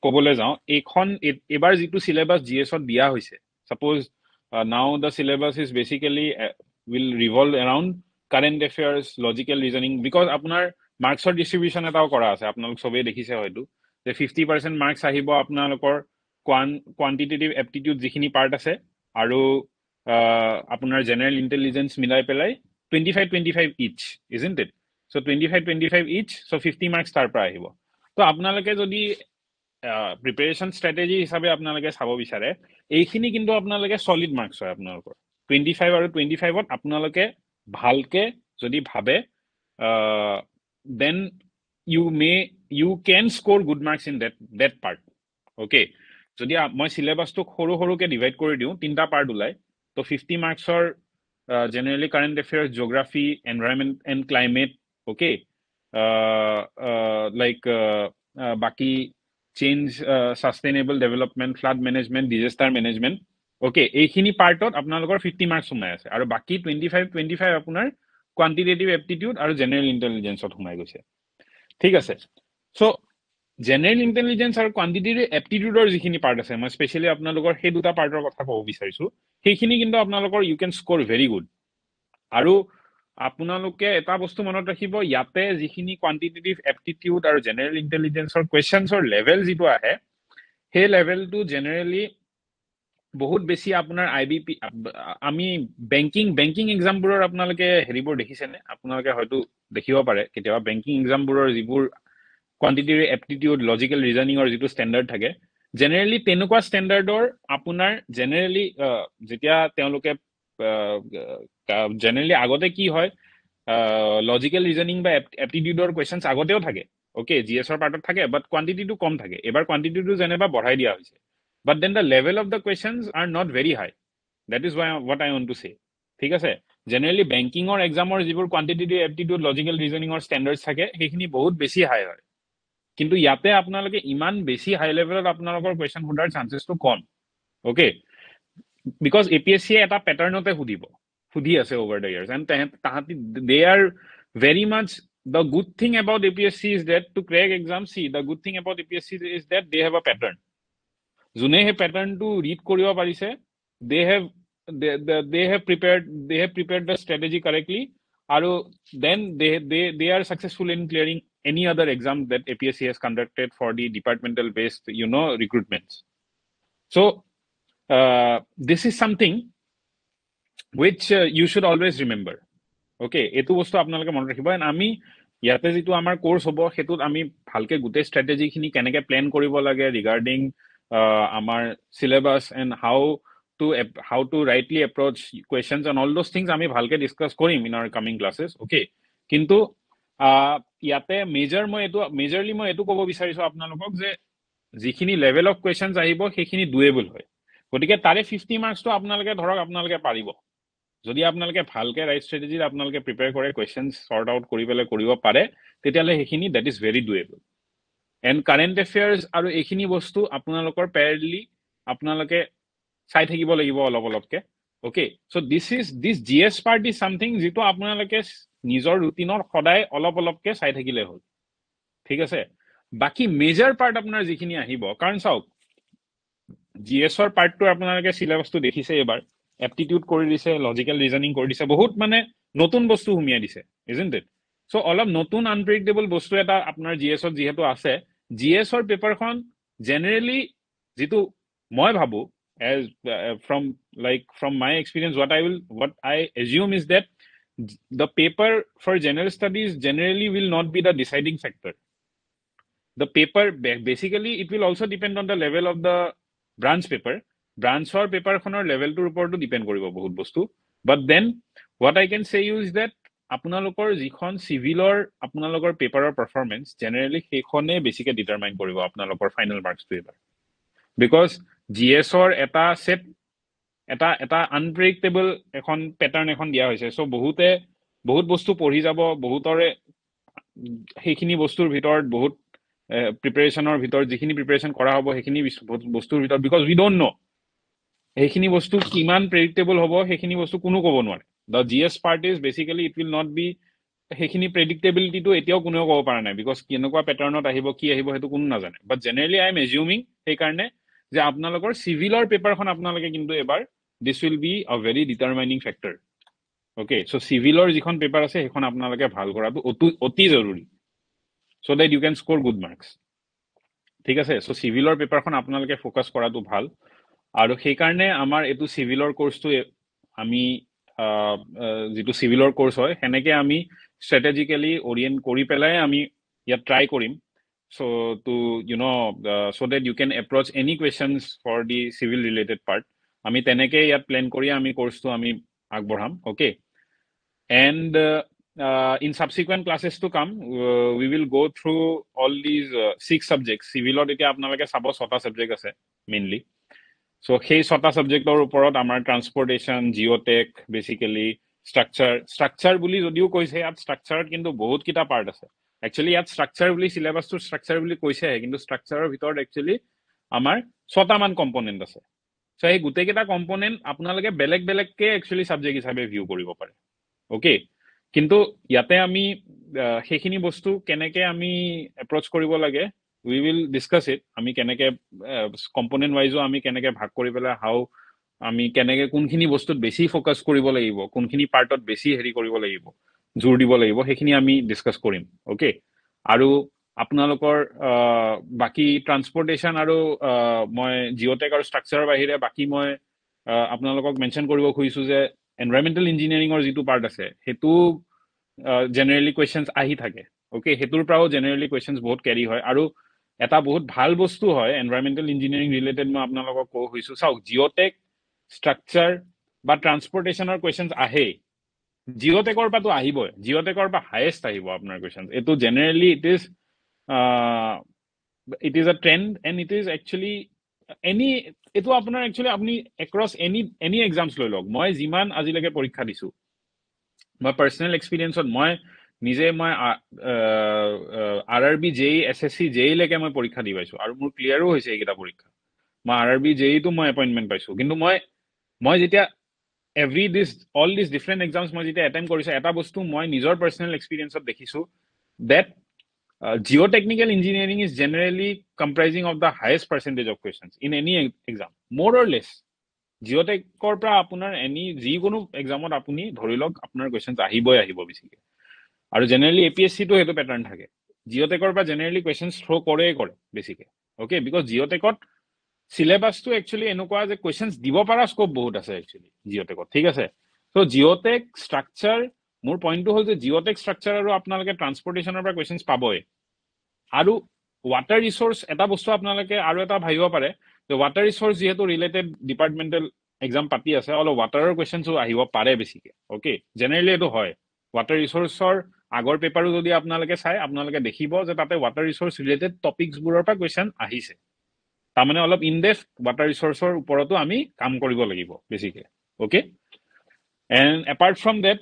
[SPEAKER 2] ক'বলৈ যাওঁ এইখন এইবাৰ যিটো চিলেবাছ জি এছত দিয়া হৈছে suppose now the syllabus is basically will revolve around current affairs logical reasoning because আপোনাৰ মাৰ্কছৰ ডিষ্ট্ৰিবিউশ্যন এটাও কৰা আছে আপোনালোক চবেই দেখিছে হয়তো যে ফিফটি পাৰ্চেণ্ট মাৰ্কছ আহিব আপোনালোকৰ কোৱান কোৱান্টিটেটিভ এপ্টিটিউড যিখিনি পাৰ্ট আছে আৰু আপোনাৰ জেনেৰেল ইণ্টেলিজেঞ্চ মিলাই পেলাই twenty five twenty five each is in that so' twenty five twenty five each so' fifty marks তাৰ পৰা আহিব। ত' আপোনালোকে যদি প্ৰিপেৰেশ্যন ষ্ট্ৰেটেজি হিচাপে আপোনালোকে চাব বিচাৰে এইখিনি কিন্তু আপোনালোকে চলিড মাৰ্কছ হয় আপোনালোকৰ। টুৱেণ্টি ফাইভ আৰু টুৱেণ্টি ফাইভত আপোনালোকে ভালকে যদি ভাবে then you may you can score good marks in that that part okay যদি মই চিলেবাছটোক সৰু সৰুকৈ ডিভাইড কৰি দিওঁ তিনিটা পাৰ্ট ওলাই ত' fifty মাৰ্কছৰ generally current affairs geography environment and climate okay like বাকী change sustainable development flood management disaster management okay এইখিনি পাৰ্টত আপোনালোকৰ ফিফটি মাৰ্কছ সোমাই আছে। আৰু বাকী টুৱেণ্টি ফাইভ টুৱেণ্টি ফাইভ আপোনাৰ কোৱান্টিটেটিভ এপ্টিটিউড আৰু জেনেৰেল ইণ্টেলিজেঞ্চত সোমাই গৈছে। ঠিক আছে। চ' জেনেৰেল ইণ্টেলিজেঞ্চ আৰু কোৱান্টিটিভ এপ্টিটিউডৰ যিখিনি পাৰ্ট আছে মই স্পেচিয়েলি আপোনালোকৰ সেই দুটা পাৰ্টৰ কথা ক'ব বিচাৰিছোঁ। সেইখিনি কিন্তু আপোনালোকৰ you can score very good আৰু আপোনালোকে এটা বস্তু মনত ৰাখিব ইয়াতে যিখিনি কোৱান্টিটেটিভ এপ্টিটিউড আৰু জেনেৰেল ইণ্টেলিজেঞ্চৰ কুৱেশ্যনছৰ লেভেল যিটো আহে সেই লেভেলটো জেনেৰেলি বহুত বেছি আপোনাৰ আই বি পি আমি বেংকিং বেংকিং এক্সামবোৰৰ আপোনালোকে হেৰিবোৰ দেখিছেনে? আপোনালোকে হয়তো দেখিব পাৰে কেতিয়াবা বেংকিং এক্সামবোৰৰ যিবোৰ কোৱান্টিটিভ এপ্টিটিউড লজিকেল ৰিজনিঙৰ যিটো ষ্টেণ্ডাৰ্ড থাকে জেনেৰেলি তেনেকুৱা ষ্টেণ্ডাৰ্ডৰ আপোনাৰ জেনেৰেলি যেতিয়া তেওঁলোকে জেনেৰেলি আগতে কি হয় লজিকেল ৰিজনিং বা এপ্টিটিউডৰ কুৱেশ্যনছ আগতেও থাকে অ'কে জি এছৰ পাৰ্টত থাকে বাট কোৱান্টিটিটো কম থাকে। এইবাৰ কোৱান্টিটিটো যেনিবা বঢ়াই দিয়া হৈছে। But then the level of the questions are not very high that is why what I want to say ঠিক আছে? জেনেৰেলি বেংকিঙৰ এক্সামৰ যিবোৰ কোৱান্টিটিটিভ এপ্টিটিউড লজিকেল ৰিজনিঙৰ ষ্টেণ্ডাৰ্ডছ থাকে সেইখিনি বহুত বেছি হাই হয়। কিন্তু ইয়াতে আপোনালোকে ইমান বেছি হাই লেভেলত আপোনালোকৰ কুৱেশ্যন সোধাৰ চান্সেছটো কম। Okay because A P S চিয়ে এটা পেটাৰ্ণতে সুধিব। সুধি আছে অভাৰ দ্য ইয়াৰ্ছ এণ্ড তাহাঁতি they are very much the good thing about A P S C is that to crack exam see the good thing about A P S C is that they have a pattern যোনে সেই পেটাৰ্ণটো read কৰিব পাৰিছে they have they have prepared they have prepared the strategy correctly আৰু then they they they are successful in clearing any other exam that A P S C has conducted for the departmental based you know' recruitments so' this is something which you should always remember okay এইটো বস্তু আপোনালোকে মনত ৰাখিব। And আমি ইয়াতে যিটো আমাৰ course হ'ব সেইটোত আমি ভালকে গোটেই ষ্ট্ৰেটেজিখিনি কেনেকে প্লেন কৰিব লাগে ৰিগাৰ্ডিং আমাৰ syllabus and how to how to rightly approach questions and all those things আমি ভালকে ডিছকাছ কৰিম in our coming classes okay কিন্তু ইয়াতে মেজৰ মই এইটো মেজৰলি মই এইটো ক'ব বিচাৰিছো আপোনালোকক যে যিখিনি লেভেল অফ কুৱেশ্যনছ আহিব সেইখিনি ডুৱেবল হয়। গতিকে তাৰে ফিফটি মাৰ্কছটো আপোনালোকে ধৰক আপোনালোকে পাৰিব। যদি আপোনালোকে ভালকে ৰাইট ষ্ট্ৰেটেজিত আপোনালোকে প্ৰিপেয়াৰ কৰে কুৱেশ্যন চৰ্ট আউট কৰি পেলাই কৰিব পাৰে তেতিয়াহ'লে সেইখিনি that is very doable and current affairs আৰু এইখিনি বস্তু আপোনালোকৰ পেৰেলি আপোনালোকে চাই থাকিব লাগিব অলপ অলপকে okay so' this is this G S part is something যিটো আপোনালোকে নিজৰ ৰুটিনত সদায় অলপ অলপকে চাই থাকিলে হ'ল ঠিক আছে? বাকী মেজাৰ পাৰ্ট আপোনাৰ যিখিনি আহিব কাৰণ চাওক জি এছৰ পাৰ্টটো আপোনালোকে চিলেবাছটো দেখিছে এইবাৰ। এপটিটিউড কৰি দিছে লজিকেল ৰিজনিং কৰি দিছে বহুত মানে নতুন বস্তু সুমিয়াই দিছে ইজেণ্ট ইট চ' অলপ নতুন আনপ্ৰেডিক্টেবল বস্তু এটা আপোনাৰ জি এছত যিহেতু আছে জি এছৰ পেপাৰখন জেনেৰেলি যিটো মই ভাবো as from like from my experience what I will what I assume is that the paper for general studies generally will not be the deciding factor the paper basically it will also' depend on the level of the branch paper ব্ৰাঞ্চৰ পেপাৰখনৰ লেভেলটোৰ ওপৰতো depend কৰিব বহুত বস্তু। But then what I can চে use date আপোনালোকৰ যিখন চিভিলৰ আপোনালোকৰ পেপাৰৰ পাৰফৰ্মেঞ্চ জেনেৰেলি সেইখনে বেছিকে ডিটাৰমাইন কৰিব আপোনালোকৰ ফাইনেল মাৰ্কছটো এইবাৰ বিকজ জি এছৰ এটা ছেট এটা এটা আনপ্ৰেডিক্টেবল এখন পেটাৰ্ণ এখন দিয়া হৈছে। চ' বহুতে বহুত বস্তু পঢ়ি যাব বহুতৰে সেইখিনি বস্তুৰ ভিতৰত বহুত প্ৰিপেৰেশ্যনৰ ভিতৰত যিখিনি প্ৰিপেৰেশ্যন কৰা হ'ব সেইখিনি বস্তুৰ ভিতৰত বিকজ উই ডণ্ট ন' সেইখিনি বস্তু কিমান প্ৰেডিক্টেবল হ'ব সেইখিনি বস্তু কোনো ক'ব নোৱাৰে। The G S part is basically it will not be সেইখিনি প্ৰেডিক্টেবিলিটিটো এতিয়াও কোনেও ক'ব পৰা নাই বিকজ কেনেকুৱা পেটাৰ্ণত আহিব কি আহিব সেইটো কোনো নাজানে। But generally I am assuming সেইকাৰণে যে আপোনালোকৰ চিভিলৰ পেপাৰখন আপোনালোকে কিন্তু এবাৰ this will be a very determining factor okay so' চিভিলৰ যিখন পেপাৰ আছে সেইখন আপোনালোকে ভাল কৰাটো অতি অতি জৰুৰী। So' that you can score good marks ঠিক আছে? চ' চিভিলৰ পেপাৰখন আপোনালোকে ফ'কাছ কৰাটো ভাল। আৰু সেইকাৰণে আমাৰ এইটো চিভিলৰ কৰ্চটো আমি যিটো চিভিলৰ কৰ্চ হয় সেনেকে আমি ষ্ট্ৰেটেজিকেলি অৰিয়েণ্ট কৰি পেলাই আমি ইয়াত ট্ৰাই কৰিম। So' to you know' so' that you can approach any questions for the civil related part আমি তেনেকে ইয়াত প্লেন কৰি আমি কৰ্চটো আমি আগবঢ়াম okay and in subsequent classes to come we will go' through all these six subject চিভিলত এতিয়া আপোনালোকে চাব ছটা ছাবজেক্ট আছে মেইনলি চ' সেই ছটা ছাবজেক্টৰ ওপৰত আমাৰ transportation geotech basically structure structure বুলি যদিও কৈছে ইয়াত ষ্ট্ৰাকচাৰত কিন্তু বহুতকেইটা পাৰ্ট আছে। একচুৱেলি ইয়াত ষ্ট্ৰাকচাৰ বুলি চিলেবাছটো ষ্ট্ৰাকচাৰ বুলি কৈছেহে কিন্তু ষ্ট্ৰাকচাৰৰ ভিতৰত একচুৱেলি আমাৰ ছটামান কম্পনেণ্ট আছে। চ' সেই গোটেইকেইটা কম্পনেণ্ট আপোনালোকে বেলেগ বেলেগকে একচুৱেলি ছাবজেক্ট হিচাপে ভিউ কৰিব পাৰে। অ'কে কিন্তু ইয়াতে আমি সেইখিনি বস্তু কেনেকে আমি এপ্ৰচ কৰিব লাগে উই উইল ডিছকাছ ইট আমি কেনেকে কম্পনেণ্ট ৱাইজো আমি কেনেকে ভাগ কৰি পেলাই হাউ আমি কেনেকে কোনখিনি বস্তুত বেছি ফ'কাছ কৰিব লাগিব কোনখিনি পাৰ্টত বেছি হেৰি কৰিব লাগিব জোৰ দিব লাগিব সেইখিনি আমি ডিছকাছ কৰিম অ'কে আৰু আপোনালোকৰ বাকী ট্ৰান্সপৰ্টেশ্যন আৰু মই জিঅ'টেক আৰু ষ্ট্ৰাকচাৰৰ বাহিৰে বাকী মই আপোনালোকক মেনশ্যন কৰিব খুজিছোঁ যে এনভাইৰমেণ্টেল ইঞ্জিনিয়াৰিঙৰ যিটো পাৰ্ট আছে সেইটো জেনেৰেলি কুৱেশ্যনছ আহি থাকে অ'কে সেইটোৰ পৰাও জেনেৰেলি কুৱেশ্যনছ বহুত কেৰি হয়। আৰু এটা বহুত ভাল বস্তু হয় এনভাইৰমেণ্টেল ইঞ্জিনিয়াৰিং ৰিলেটেড মই আপোনালোকক কৈ হৈছোঁ চাওক জিঅ'টেক ষ্ট্ৰাকচাৰ বা ট্ৰান্সপৰ্টেশ্যনৰ কুৱেশ্যনছ আহেই। জিঅ'টেকৰ পৰাতো আহিবই। জিঅ'টেকৰ পৰা হায়েষ্ট আহিব আপোনাৰ কুৱেশ্যনছ এইটো generally it is it is a trend and it is actually any এইটো আপোনাৰ একচুৱেলি আপুনি এক্ৰছ এনি এনি এক্সামছ লৈ লওক। মই যিমান আজিলৈকে পৰীক্ষা দিছোঁ মই পাৰ্চনেল এক্সপিৰিয়েঞ্চত মই নিজে মই R R B J E S S C J ইলৈকে মই পৰীক্ষা দি পাইছোঁ আৰু মোৰ ক্লিয়াৰো হৈছে এইকেইটা পৰীক্ষা। মই আৰ আৰ বি জে ইটো মই এপইণ্টমেণ্ট পাইছোঁ। কিন্তু মই মই যেতিয়া every this all this different exams মই যেতিয়া এটেম্প কৰিছোঁ এটা বস্তু মই নিজৰ পাৰ্চনেল এক্সপিৰিয়েঞ্চত দেখিছোঁ that geotechnical engineering is generally comprising of the highest percentage of questions in any exam, more or less. জিঅ'টেকৰ পৰা আপোনাৰ এনি যিকোনো এক্সামত আপুনি ধৰি লওক আপোনাৰ কুৱেশ্যনছ আহিবই আহিব বেছিকৈ। আৰু জেনেৰেলি এ পি এছ চিটো সেইটো পেটাৰ্ণ থাকে। জিঅ'টেকৰ পৰা জেনেৰেলি কুৱেশ্যনছ থ্ৰ' কৰেই কৰে বেছিকৈ অ'কে বিকজ জিঅ'টেকত চিলেবাছটো একচুৱেলি এনেকুৱা যে কুৱেশ্যনছ দিব পৰা স্ক'প বহুত আছে একচুৱেলি জিঅ'টেকত ঠিক আছে? চ' জিঅ'টেক ষ্ট্ৰাকচাৰ মোৰ পইণ্টটো হ'ল যে জিঅ'টেক ষ্ট্ৰাকচাৰ আৰু আপোনালোকে ট্ৰান্সপৰ্টেশ্যনৰ পৰা কুৱেশ্যনছ পাবই। আৰু ৱাটাৰ ৰিচৰ্চ এটা বস্তু আপোনালোকে আৰু এটা ভাবিব পাৰে যে ৱাটাৰ ৰিচৰ্চ যিহেতু ৰিলেটেড ডিপাৰ্টমেণ্টেল এক্সাম পাতি আছে অলপ ৱাটাৰৰ কুৱেশ্যনছো আহিব পাৰে বেছিকৈ অ'কে জেনেৰেলি এইটো হয়। ৱাটাৰ ৰিচৰ্চৰ আগৰ পেপাৰো যদি আপোনালোকে চাই আপোনালোকে দেখিব যে তাতে ৱাটাৰ ৰিচৰ্চ ৰিলেটেড টপিকছবোৰৰ পৰা কুৱেশ্যন আহিছে। তাৰমানে অলপ ইনডেফ ৱাটাৰ ৰিচৰ্চৰ ওপৰতো আমি কাম কৰিব লাগিব বেছিকৈ okay and apart from that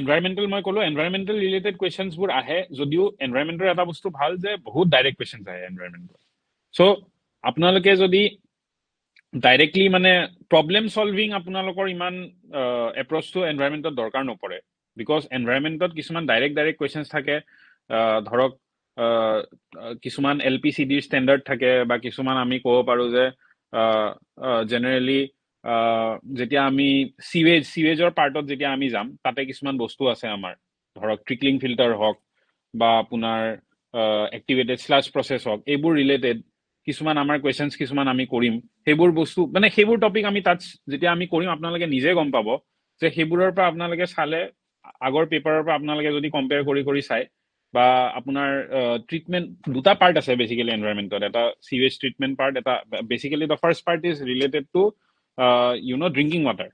[SPEAKER 2] environmental মই ক'লো এনভাইৰমেণ্টেল ৰিলেটেড কুৱেশ্যনছবোৰ আহে যদিও এনভাইৰমেণ্টৰ এটা বস্তু ভাল যে বহুত ডাইৰেক্ট কুৱেশ্যনছ আহে এনভাইৰমেণ্টৰ চ' আপোনালোকে যদি ডাইৰেক্টলি মানে প্ৰব্লেম চলভিং আপোনালোকৰ ইমান এপ্ৰচটো এনভাইৰমেণ্টত দৰকাৰ নপৰে বিকজ এনভাইৰমেণ্টত কিছুমান ডাইৰেক্ট ডাইৰেক্ট কুৱেশ্যনছ থাকে ধৰক কিছুমান এল পি চি ডিৰ ষ্টেণ্ডাৰ্ড থাকে বা কিছুমান আমি ক'ব পাৰোঁ যে জেনেৰেলি যেতিয়া আমি চিৱেজ চিৱেজৰ পাৰ্টত যেতিয়া আমি যাম তাতে কিছুমান বস্তু আছে আমাৰ। ধৰক ট্ৰিকলিং ফিল্টাৰ হওক বা আপোনাৰ এক্টিভেটেড শ্লাছ প্ৰচেছ হওক এইবোৰ ৰিলেটেড কিছুমান আমাৰ কুৱেশ্যনছ কিছুমান আমি কৰিম। সেইবোৰ বস্তু মানে সেইবোৰ টপিক আমি তাত যেতিয়া আমি কৰিম আপোনালোকে নিজে গম পাব যে সেইবোৰৰ পৰা আপোনালোকে চালে আগৰ পেপাৰৰ পৰা আপোনালোকে যদি কম্পেয়াৰ কৰি কৰি চায় বা আপোনাৰ ট্ৰিটমেণ্ট দুটা পাৰ্ট আছে বেচিকেলি এনভাইৰমেণ্টত এটা চিৱেজ ট্ৰিটমেণ্ট পাৰ্ট এটা basically the first part is related to you know' drinking water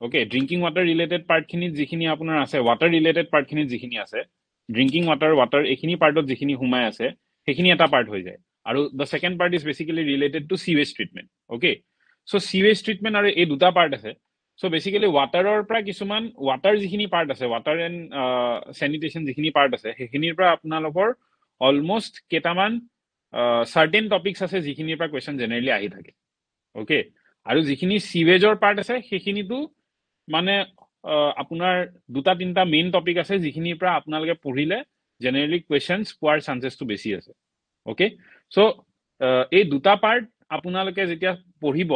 [SPEAKER 2] okay drinking water related পাৰ্টখিনিত যিখিনি আপোনাৰ আছে ৱাটাৰ ৰিলেটেড পাৰ্টখিনিত যিখিনি আছে ড্ৰিংকিং ৱাটাৰ ৱাটাৰ এইখিনি পাৰ্টত যিখিনি সোমাই আছে সেইখিনি এটা পাৰ্ট হৈ যায়। আৰু the second part is basically related to চিৱেজ treatment okay so চিৱেজ treatment আৰু এই দুটা পাৰ্ট আছে চ' বেচিকেলি ৱাটাৰৰ পৰা কিছুমান ৱাটাৰ যিখিনি পাৰ্ট আছে ৱাটাৰ এণ্ড চেনিটেশ্যন যিখিনি পাৰ্ট আছে সেইখিনিৰ পৰা আপোনালোকৰ অলমষ্ট কেইটামান চাৰ্টেন টপিকছ আছে যিখিনিৰ পৰা কুৱেশ্যন জেনেৰেলি আহি থাকে। অ'কে আৰু যিখিনি চিৱেজৰ পাৰ্ট আছে সেইখিনিতো মানে আপোনাৰ দুটা তিনিটা মেইন টপিক আছে যিখিনিৰ পৰা আপোনালোকে পঢ়িলে জেনেৰেলি কুৱেশ্যনছ পোৱাৰ চান্সেছটো বেছি আছে। অ'কে চ' এই দুটা পাৰ্ট আপোনালোকে যেতিয়া পঢ়িব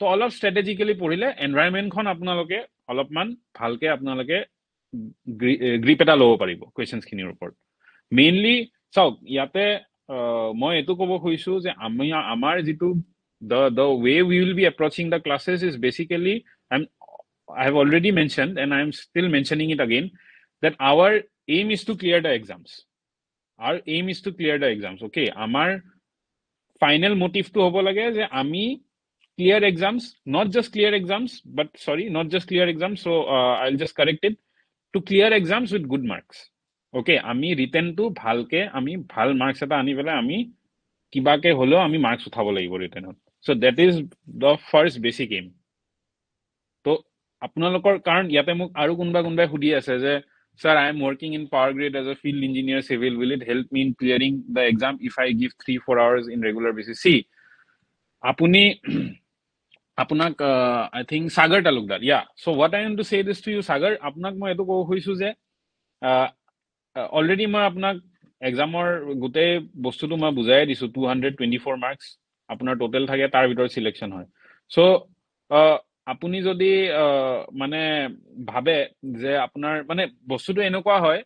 [SPEAKER 2] তো অলপ ষ্ট্ৰেটেজিকেলি পঢ়িলে এনভাইৰমেণ্টখন আপোনালোকে অলপমান ভালকে আপোনালোকে গ্ৰীপ এটা ল'ব পাৰিব কুৱেশ্যনছখিনিৰ ওপৰত। মেইনলি চাওক ইয়াতে মই এইটো ক'ব খুজিছোঁ যে আমি আমাৰ যিটো the the way we will be approaching the classes is basically I am I have already mention and I am still mentioning it again that our aim is to clear the exams our aim is to clear the exams okay আমাৰ final মটিভটো হ'ব লাগে যে আমি clear exams not just clear exams but sorry not just clear exams so' I will just corrected to clear exams with good marks okay আমি ৰিটেনটো ভালকে আমি ভাল মাৰ্কছ এটা আনি পেলাই আমি কিবাকে হ'লেও আমি মাৰ্কছ উঠাব লাগিব ৰিটেনত so' that is the first basic aim ত' আপোনালোকৰ কাৰণ ইয়াতে মোক আৰু কোনোবা কোনোবাই সুধি আছে যে I am working in power grid as a field engineer civil will it help me in clearing the exam if I give three four hours in regular basis see আপুনি আপোনাক I think Sagar Talukdar yeah so' what I am to say this to U সাগৰ আপোনাক মই এইটো ক'ব খুজিছোঁ যে already মই আপোনাক এক্সামৰ গোটেই বস্তুটো মই বুজাই দিছোঁ two hundred twenty four marks আপোনাৰ টোটেল থাকে তাৰ ভিতৰত চিলেকশ্যন হয়। চ' আপুনি যদি মানে ভাবে যে আপোনাৰ মানে বস্তুটো এনেকুৱা হয়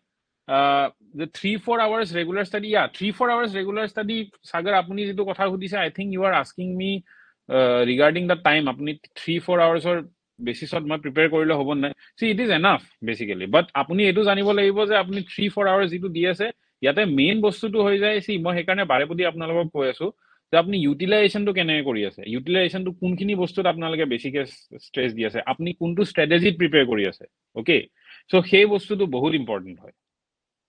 [SPEAKER 2] যে three four hours regular study yeah three four hours regular study Sagar আপুনি যিটো কথা সুধিছে I think you are asking me regarding the time আপুনি থ্ৰী ফ'ৰ আৱাৰ্ছৰ বেচিছত মই প্ৰিপেয়াৰ কৰিলে হ'ব নাই? See it is enough basically but আপুনি এইটো জানিব লাগিব যে আপুনি থ্ৰী ফ'ৰ আৱাৰ্ছ যিটো দি আছে ইয়াতে মেইন বস্তুটো হৈ যায় চি মই সেইকাৰণে বাৰে প্ৰতি আপোনালোকক কৈ আছোঁ যে আপুনি ইউটিলাইজেশ্যনটো কেনেকৈ কৰি আছে? ইউটিলাইজেশ্যনটো কোনখিনি বস্তুত আপোনালোকে বেছিকৈ ষ্ট্ৰেছ দি আছে? আপুনি কোনটো ষ্ট্ৰেটেজিত প্ৰিপেয়াৰ কৰি আছে? অ'কে চ' সেই বস্তুটো বহুত ইম্পৰ্টেণ্ট হয়।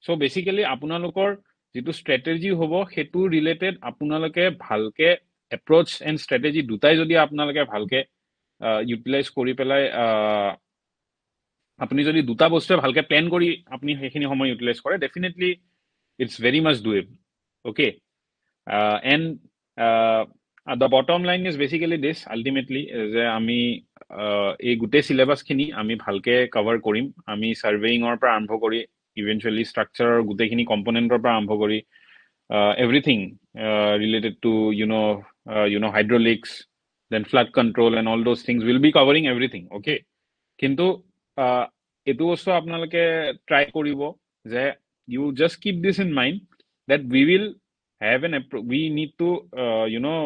[SPEAKER 2] চ' বেচিকেলি আপোনালোকৰ যিটো ষ্ট্ৰেটেজি হ'ব সেইটো ৰিলেটেড আপোনালোকে ভালকে এপ্ৰ'চ এণ্ড ষ্ট্ৰেটেজি দুটাই যদি আপোনালোকে ভালকে ইউটিলাইজ কৰি পেলাই আপুনি যদি দুটা বস্তুৱে ভালকে প্লেন কৰি আপুনি সেইখিনি সময় ইউটিলাইজ কৰে definitely it's very much ডুৱেব okay and the bottom line is basically this ultimately যে আমি এই গোটেই চিলেবাছখিনি আমি ভালকে কভাৰ কৰিম আমি ছাৰ্ভেয়িঙৰ পৰা আৰম্ভ কৰি ইভেঞ্চুৱেলি ষ্ট্ৰাকচাৰৰ গোটেইখিনি কম্পনেণ্টৰ পৰা আৰম্ভ কৰি everything related to you know' you know' hydraulics then flood control and all those things will be covering everything okay কিন্তু এইটো বস্তু আপোনালোকে ট্ৰাই কৰিব যে you just keep this in mind that we will have an we need to you know'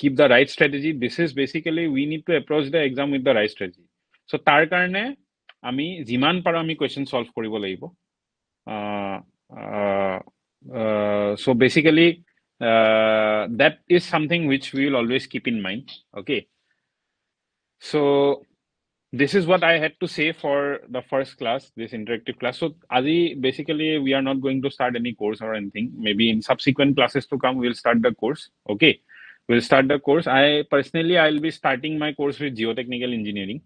[SPEAKER 2] keep the right strategy this is basically we need to approach the exam with the right strategy so' তাৰ কাৰণে আমি যিমান পাৰোঁ আমি question solve কৰিব লাগিব so' basically That is something which we will always keep in mind okay so' this is what I had to say for the first class, this interactive class. So, Adi, basically, we are not going to start any course or anything. Maybe in subsequent classes to come, we'll start the course. Okay, we'll start the course. I personally, I'll be starting my course with geotechnical engineering.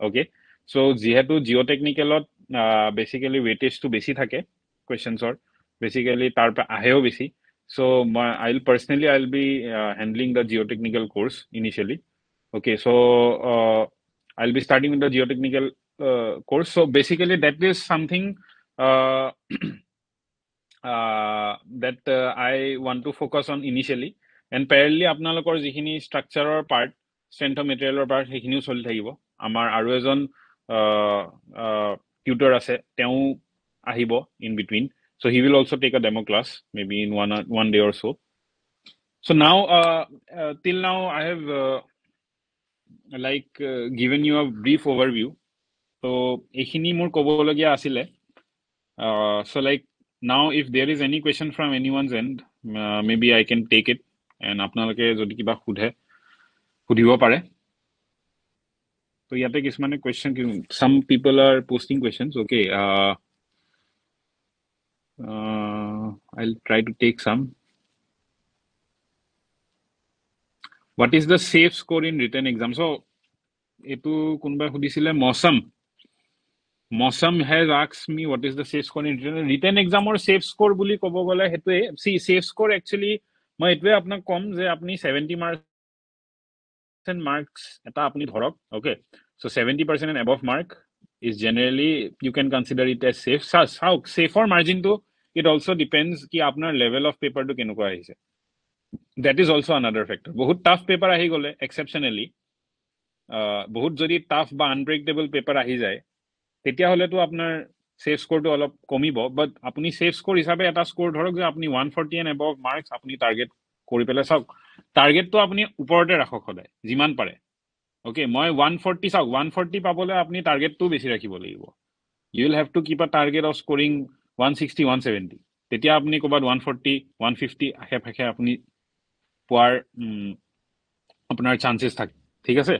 [SPEAKER 2] Okay, so Jihetu geotechnical, uh, basically, weightage to basic thake questions or basically tarpa aheo basi. So, my, I'll personally, I'll be uh, handling the geotechnical course initially. Okay, so uh, I'll be starting with the geotechnical uh, course. So basically, that is something uh, uh, that uh, I want to focus on initially. And parallelly, আপোনালোকৰ যিখিনি ষ্ট্ৰাকচাৰৰ part strength of মেটেৰিয়েলৰ part সেইখিনিও চলি থাকিব আমাৰ আৰু এজন টিউটৰ আছে তেওঁ আহিব in between so' he will also' take a demo' class maybe in one one day or so' so' now till now I have like uh, given you a brief overview so uh, so like now if there is any question from anyone's end uh, maybe i can take it and apnaloke jodi kiba khudhe khudibo pare so yate kismane question some people are posting questions okay uh, uh, i'll try to take some what is the safe score in written exam so etu kunba hudisile mosam mosam has asked me what is the safe score in written written exam or safe score buli kobo gole hetu see safe score actually মই এইটোৱে আপোনাক ক'ম যে আপুনি seventy percent marks এটা আপুনি ধৰক okay so' seventy percent and above mark is generally you can consider it as safe চাওক ছেফৰ মাৰ্জিনটো ইট অলছ' ডিপেণ্ডছ কি আপোনাৰ লেভেল অফ পেপাৰটো কেনেকুৱা আহিছে that is also' another factor বহুত টাফ পেপাৰ আহি গ'লে এক্সেপশ্যনেলি বহুত যদি টাফ বা আনব্ৰেকটেবল পেপাৰ আহি যায় তেতিয়াহ'লেতো আপোনাৰ ছেফ স্ক'ৰটো অলপ কমিব বাট আপুনি ছেফ স্ক'ৰ হিচাপে এটা স্ক'ৰ ধৰক যে আপুনি one forty and above marks আপুনি টাৰ্গেট কৰি পেলাই চাওক টাৰ্গেটটো আপুনি ওপৰতে ৰাখক সদায় যিমান পাৰে অ'কে মই ওৱান ফৰ্টি চাওক ওৱান ফৰ্টি পাবলৈ আপুনি টাৰ্গেটটোও বেছি ৰাখিব লাগিব you will have to keep a target of scoring one sixty one seventy তেতিয়া আপুনি ক'ৰবাত ওৱান ফৰ্টি ওৱান ফিফটি আশে পাশে আপুনি পোৱাৰ আপোনাৰ চান্সেছ থাকে। ঠিক আছে?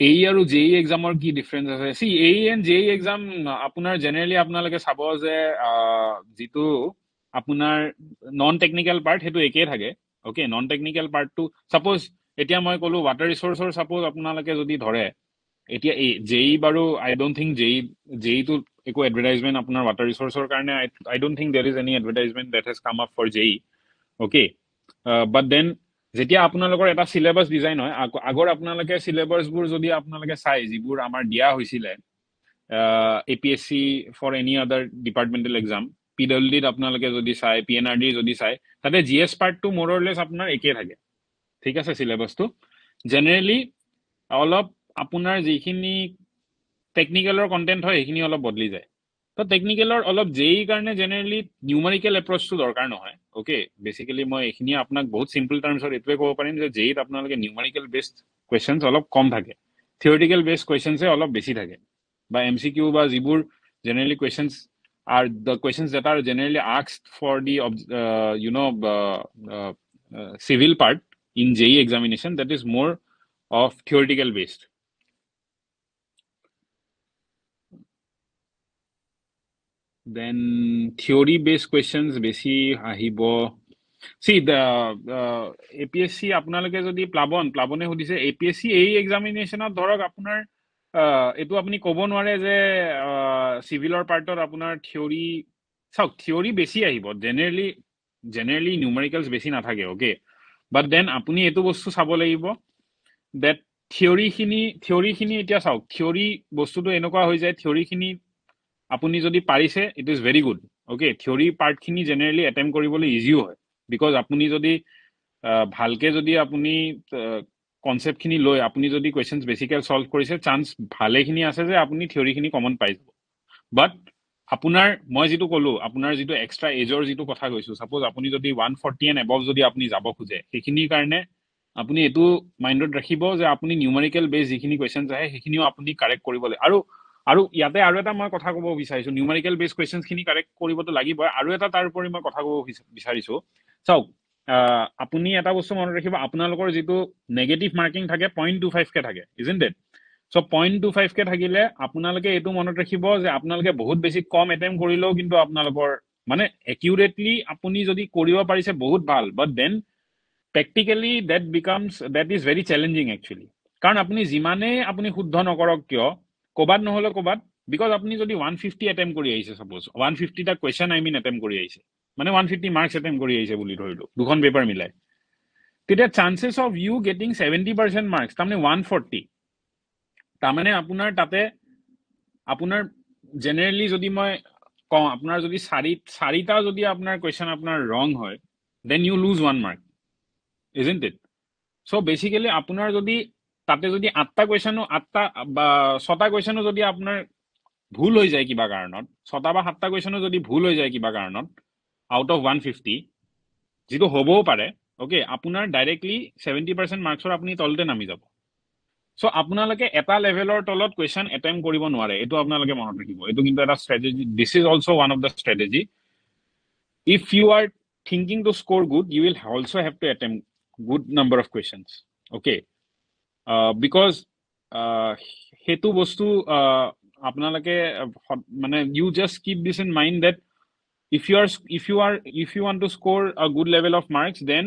[SPEAKER 2] এই আৰু জে ই এক্সামৰ কি ডিফাৰেঞ্চ আছে? C E and J E exam আপোনাৰ জেনেৰেলি আপোনালোকে চাব যে যিটো আপোনাৰ নন টেকনিকেল পাৰ্ট সেইটো একেই থাকে। অ'কে নন টেকনিকেল পাৰ্টটো ছাপ'জ এতিয়া মই ক'লো ৱাটাৰ ৰিচৰ্চৰ ছাপ'জ আপোনালোকে যদি ধৰে এতিয়া এই জে ই বাৰু I don't think J E J ইটো একো এডভাৰটাইজমেণ্ট আপোনাৰ ৱাটাৰ ৰিচৰ্চৰ কাৰণে I don't think there is any advertisement that has come up for J E okay but then যেতিয়া আপোনালোকৰ এটা চিলেবাছ ডিজাইন হয় আগৰ আপোনালোকে চিলেবাছবোৰ যদি আপোনালোকে চাই যিবোৰ আমাৰ দিয়া হৈছিলে A P S C for any other departmental exam P W ডিত আপোনালোকে যদি চাই পি এন আৰ ডি যদি চাই তাতে জি এছ পাৰ্টটো মৰলেছ আপোনাৰ একে থাকে। ঠিক আছে চিলেবাছটো জেনেৰেলি অলপ আপোনাৰ যিখিনি টেকনিকেলৰ কণ্টেণ্ট হয় সেইখিনি অলপ বদলি যায়। তো টেকনিকেলৰ অলপ জে ই কাৰণে জেনেৰেলি নিউমাৰিকেল এপ্ৰ'চটো দৰকাৰ নহয় অ'কে বেচিকেলি মই এইখিনি আপোনাক বহুত চিম্পল টাৰ্মছত এইটোৱে ক'ব পাৰিম যে জে ইত আপোনালোকে নিউমাৰিকেল বেষ্ট কুৱেশ্যনছ অলপ কম থাকে। থিয়ৰিটিকেল বেষ্ট কুৱেশ্যনছে অলপ বেছি থাকে। বা এম চি কিউ বা যিবোৰ generally questions are the questions that are generally asked for the you know' civil part in J E examination that is more of theoretical based than theory based questions বেছি আহিব। See A P S C আপোনালোকে যদি প্লাৱন প্লাৱনে সুধিছে এ P S C এই এক্সামিনেশ্যনত ধৰক আপোনাৰ এইটো আপুনি ক'ব নোৱাৰে যে চিভিলৰ পাৰ্টত আপোনাৰ থিয়ৰী চাওক থিয়ৰী বেছি আহিব। জেনেৰেলি জেনেৰেলি নিউমেৰিকেলছ বেছি নাথাকে অ'কে বাট দেন আপুনি এইটো বস্তু চাব লাগিব দেট থিয়ৰীখিনি থিয়ৰীখিনি এতিয়া চাওক থিয়ৰী বস্তুটো এনেকুৱা হৈ যায় থিয়ৰীখিনি আপুনি যদি পাৰিছে it is very good okay theory পাৰ্টখিনি generally attempt কৰিবলৈ ইজিও হয়। বিকজ আপুনি যদি ভালকে যদি আপুনি কনচেপ্টখিনি লৈ আপুনি যদি কুৱেশ্যনছ বেছিকে চল্ভ কৰিছে চান্স ভালেখিনি আছে যে আপুনি থিয়ৰীখিনি কমন পাই যাব। বাট আপোনাৰ মই যিটো ক'লো আপোনাৰ যিটো এক্সট্ৰা এজৰ যিটো কথা কৈছো চাপ'জ আপুনি যদি ওৱান ফৰ্টি এণ্ড এবভ যদি আপুনি যাব খোজে সেইখিনিৰ কাৰণে আপুনি এইটো মাইণ্ডত ৰাখিব যে আপুনি নিউমেৰিকেল বেছ যিখিনি কুৱেশ্যনছ আহে সেইখিনিও আপুনি কাৰেক্ট কৰিব লাগে আৰু আৰু ইয়াতে আৰু এটা মই কথা ক'ব বিচাৰিছো নিউমেৰিকেল বেছ কুৱেশ্যনছখিনি কাৰেক্ট কৰিবতো লাগিবই আৰু এটা তাৰ উপৰি মই কথা ক'ব বিচাৰিছো। চাওক আপুনি এটা বস্তু মনত ৰাখিব আপোনালোকৰ যিটো নেগেটিভ মাৰ্কিং থাকে পইণ্ট টু ফাইভকে থাকে is in that so' point two ফাইভকে থাকিলে আপোনালোকে এইটো মনত ৰাখিব যে আপোনালোকে বহুত বেছি কম এটেম্প কৰিলেও কিন্তু আপোনালোকৰ মানে একিউৰেটলি আপুনি যদি কৰিব পাৰিছে বহুত ভাল but then practically that because that is very challenging actually কাৰণ আপুনি যিমানেই আপুনি শুদ্ধ নকৰক কিয় ক'ৰবাত নহ'লে ক'ৰবাত বিকজ আপুনি যদি ওৱান ফিফটি এটেম্প কৰি আহিছে চাপ'জ ওৱান ফিফটিটা কুৱেশ্যন আই মিন এটেম্প কৰি আহিছে মানে ওৱান ফিফটি মাৰ্কছ এটেম্প কৰি আহিছে বুলি ধৰিলোঁ দুখন পেপাৰ মিলাই তেতিয়া chances of you getting seventy percent marks তাৰমানে ওৱান ফৰ্টি তাৰমানে আপোনাৰ তাতে আপোনাৰ জেনেৰেলি যদি মই কওঁ আপোনাৰ যদি চাৰি চাৰিটা যদি আপোনাৰ কুৱেশ্যন আপোনাৰ ৰং হয় then you lose one mark isn't it so' basically আপোনাৰ যদি তাতে যদি আঠটা কুৱেশ্যনো আঠটা বা ছটা কুৱেশ্যনো যদি আপোনাৰ ভুল হৈ যায় কিবা কাৰণত ছটা বা সাতটা কুৱেশ্যনো যদি ভুল হৈ যায় কিবা কাৰণত আউট অফ ওৱান ফিফটি যিটো হ'বও পাৰে অ'কে আপোনাৰ ডাইৰেক্টলি ছেভেণ্টি পাৰ্চেণ্ট মাৰ্কছৰ আপুনি তলতে নামি যাব। চ' আপোনালোকে এটা লেভেলৰ তলত কুৱেশ্যন এটেম্প কৰিব নোৱাৰে এইটো আপোনালোকে মনত ৰাখিব। এইটো কিন্তু এটা strategy this is also' one of the strategy if you are thinking to score good you will also' have to attempt good number of questions okay because সেইটো বস্তু আপোনালোকে মানে you just keep this in mind that if you are if you are if you want to score a good level of marks then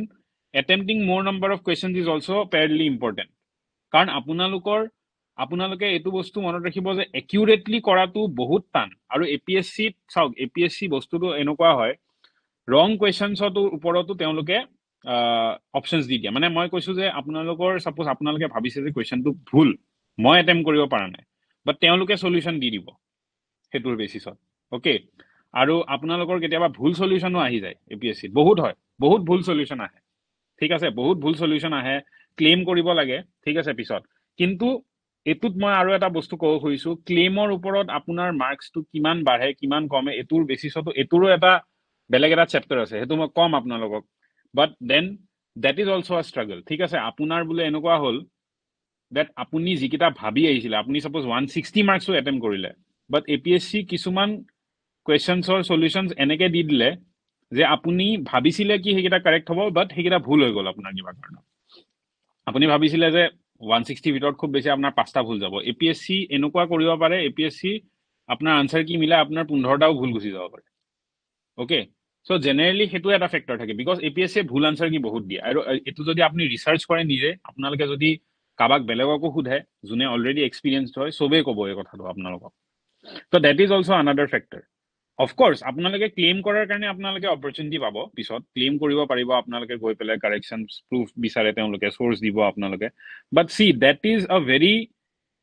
[SPEAKER 2] attempting more number of questions is also' fairly important কাৰণ আপোনালোকৰ আপোনালোকে এইটো বস্তু মনত ৰাখিব যে একিউৰেটলি কৰাটো বহুত টান। আৰু এ পি এছ চিত চাওক এ পি এছ চি বস্তুটো এনেকুৱা হয় ৰং কুৱেশ্যনছটোৰ ওপৰতো তেওঁলোকে অপশ্যনছ দি দিয়ে। মানে মই কৈছো যে আপোনালোকৰ ছাপ'জ আপোনালোকে ভাবিছে যে কুৱেশ্যনটো ভুল মই এটেম্প কৰিব পৰা নাই বাট তেওঁলোকে চলিউশ্যন দি দিব সেইটোৰ বেচিছত অ'কে আৰু আপোনালোকৰ কেতিয়াবা ভুল চলিউশ্যনো আহি যায় এ পি এছ চিত বহুত হয় বহুত ভুল চলিউশ্যন আহে ঠিক আছে? বহুত ভুল চলিউশ্যন আহে ক্লেইম কৰিব লাগে ঠিক আছে পিছত। কিন্তু এইটোত মই আৰু এটা বস্তু ক'ব খুজিছো ক্লেইমৰ ওপৰত আপোনাৰ মাৰ্কছটো কিমান বাঢ়ে কিমান কমে এইটোৰ বেচিছতো এইটোৰো এটা বেলেগ এটা চেপ্টাৰ আছে সেইটো মই ক'ম আপোনালোকক। But then that is also' a struggle ঠিক আছে আপোনাৰ বোলে এনেকুৱা হ'ল ডেট আপুনি যিকেইটা ভাবি আহিছিলে আপুনি ছাপ'জ ওৱান ছিক্সটি মাৰ্কছো এটেম্প কৰিলে but A P S C কিছুমান কুৱেশ্যনছৰ চলিউশ্যনছ এনেকৈ দি দিলে যে আপুনি ভাবিছিলে কি সেইকেইটা কাৰেক্ট হ'ব বাট সেইকেইটা ভুল হৈ গ'ল আপোনাৰ কিবা কাৰণত আপুনি ভাবিছিলে যে ওৱান ছিক্সটিৰ ভিতৰত খুব বেছি আপোনাৰ পাঁচটা ভুল যাব। এ পি এছ চি এনেকুৱা কৰিব পাৰে এ পি এছ চি আপোনাৰ আনচাৰ কি মিলাই আপোনাৰ পোন্ধৰটাও ভুল গুচি যাব পাৰে। অ'কে চ' জেনেৰেলি সেইটো এটা ফেক্টৰ থাকে বিকজ এ পি এছ চিয়ে ভুল আনচাৰ কি বহুত দিয়ে। আৰু এইটো যদি আপুনি ৰিচাৰ্চ কৰে নিজে আপোনালোকে যদি কাৰোবাক বেলেগকো সোধে যোনে অলৰেডি এক্সপিৰিয়েঞ্চ হয় চবেই ক'ব এই কথাটো আপোনালোকক। ত' that is also' another factor of course আপোনালোকে ক্লেইম কৰাৰ কাৰণে আপোনালোকে অপৰচুনিটি পাব পিছত। ক্লেইম কৰিব পাৰিব আপোনালোকে গৈ পেলাই কাৰেকশ্যন প্ৰুফ বিচাৰে তেওঁলোকে চ'ৰ্চ দিব আপোনালোকে। But see that is a very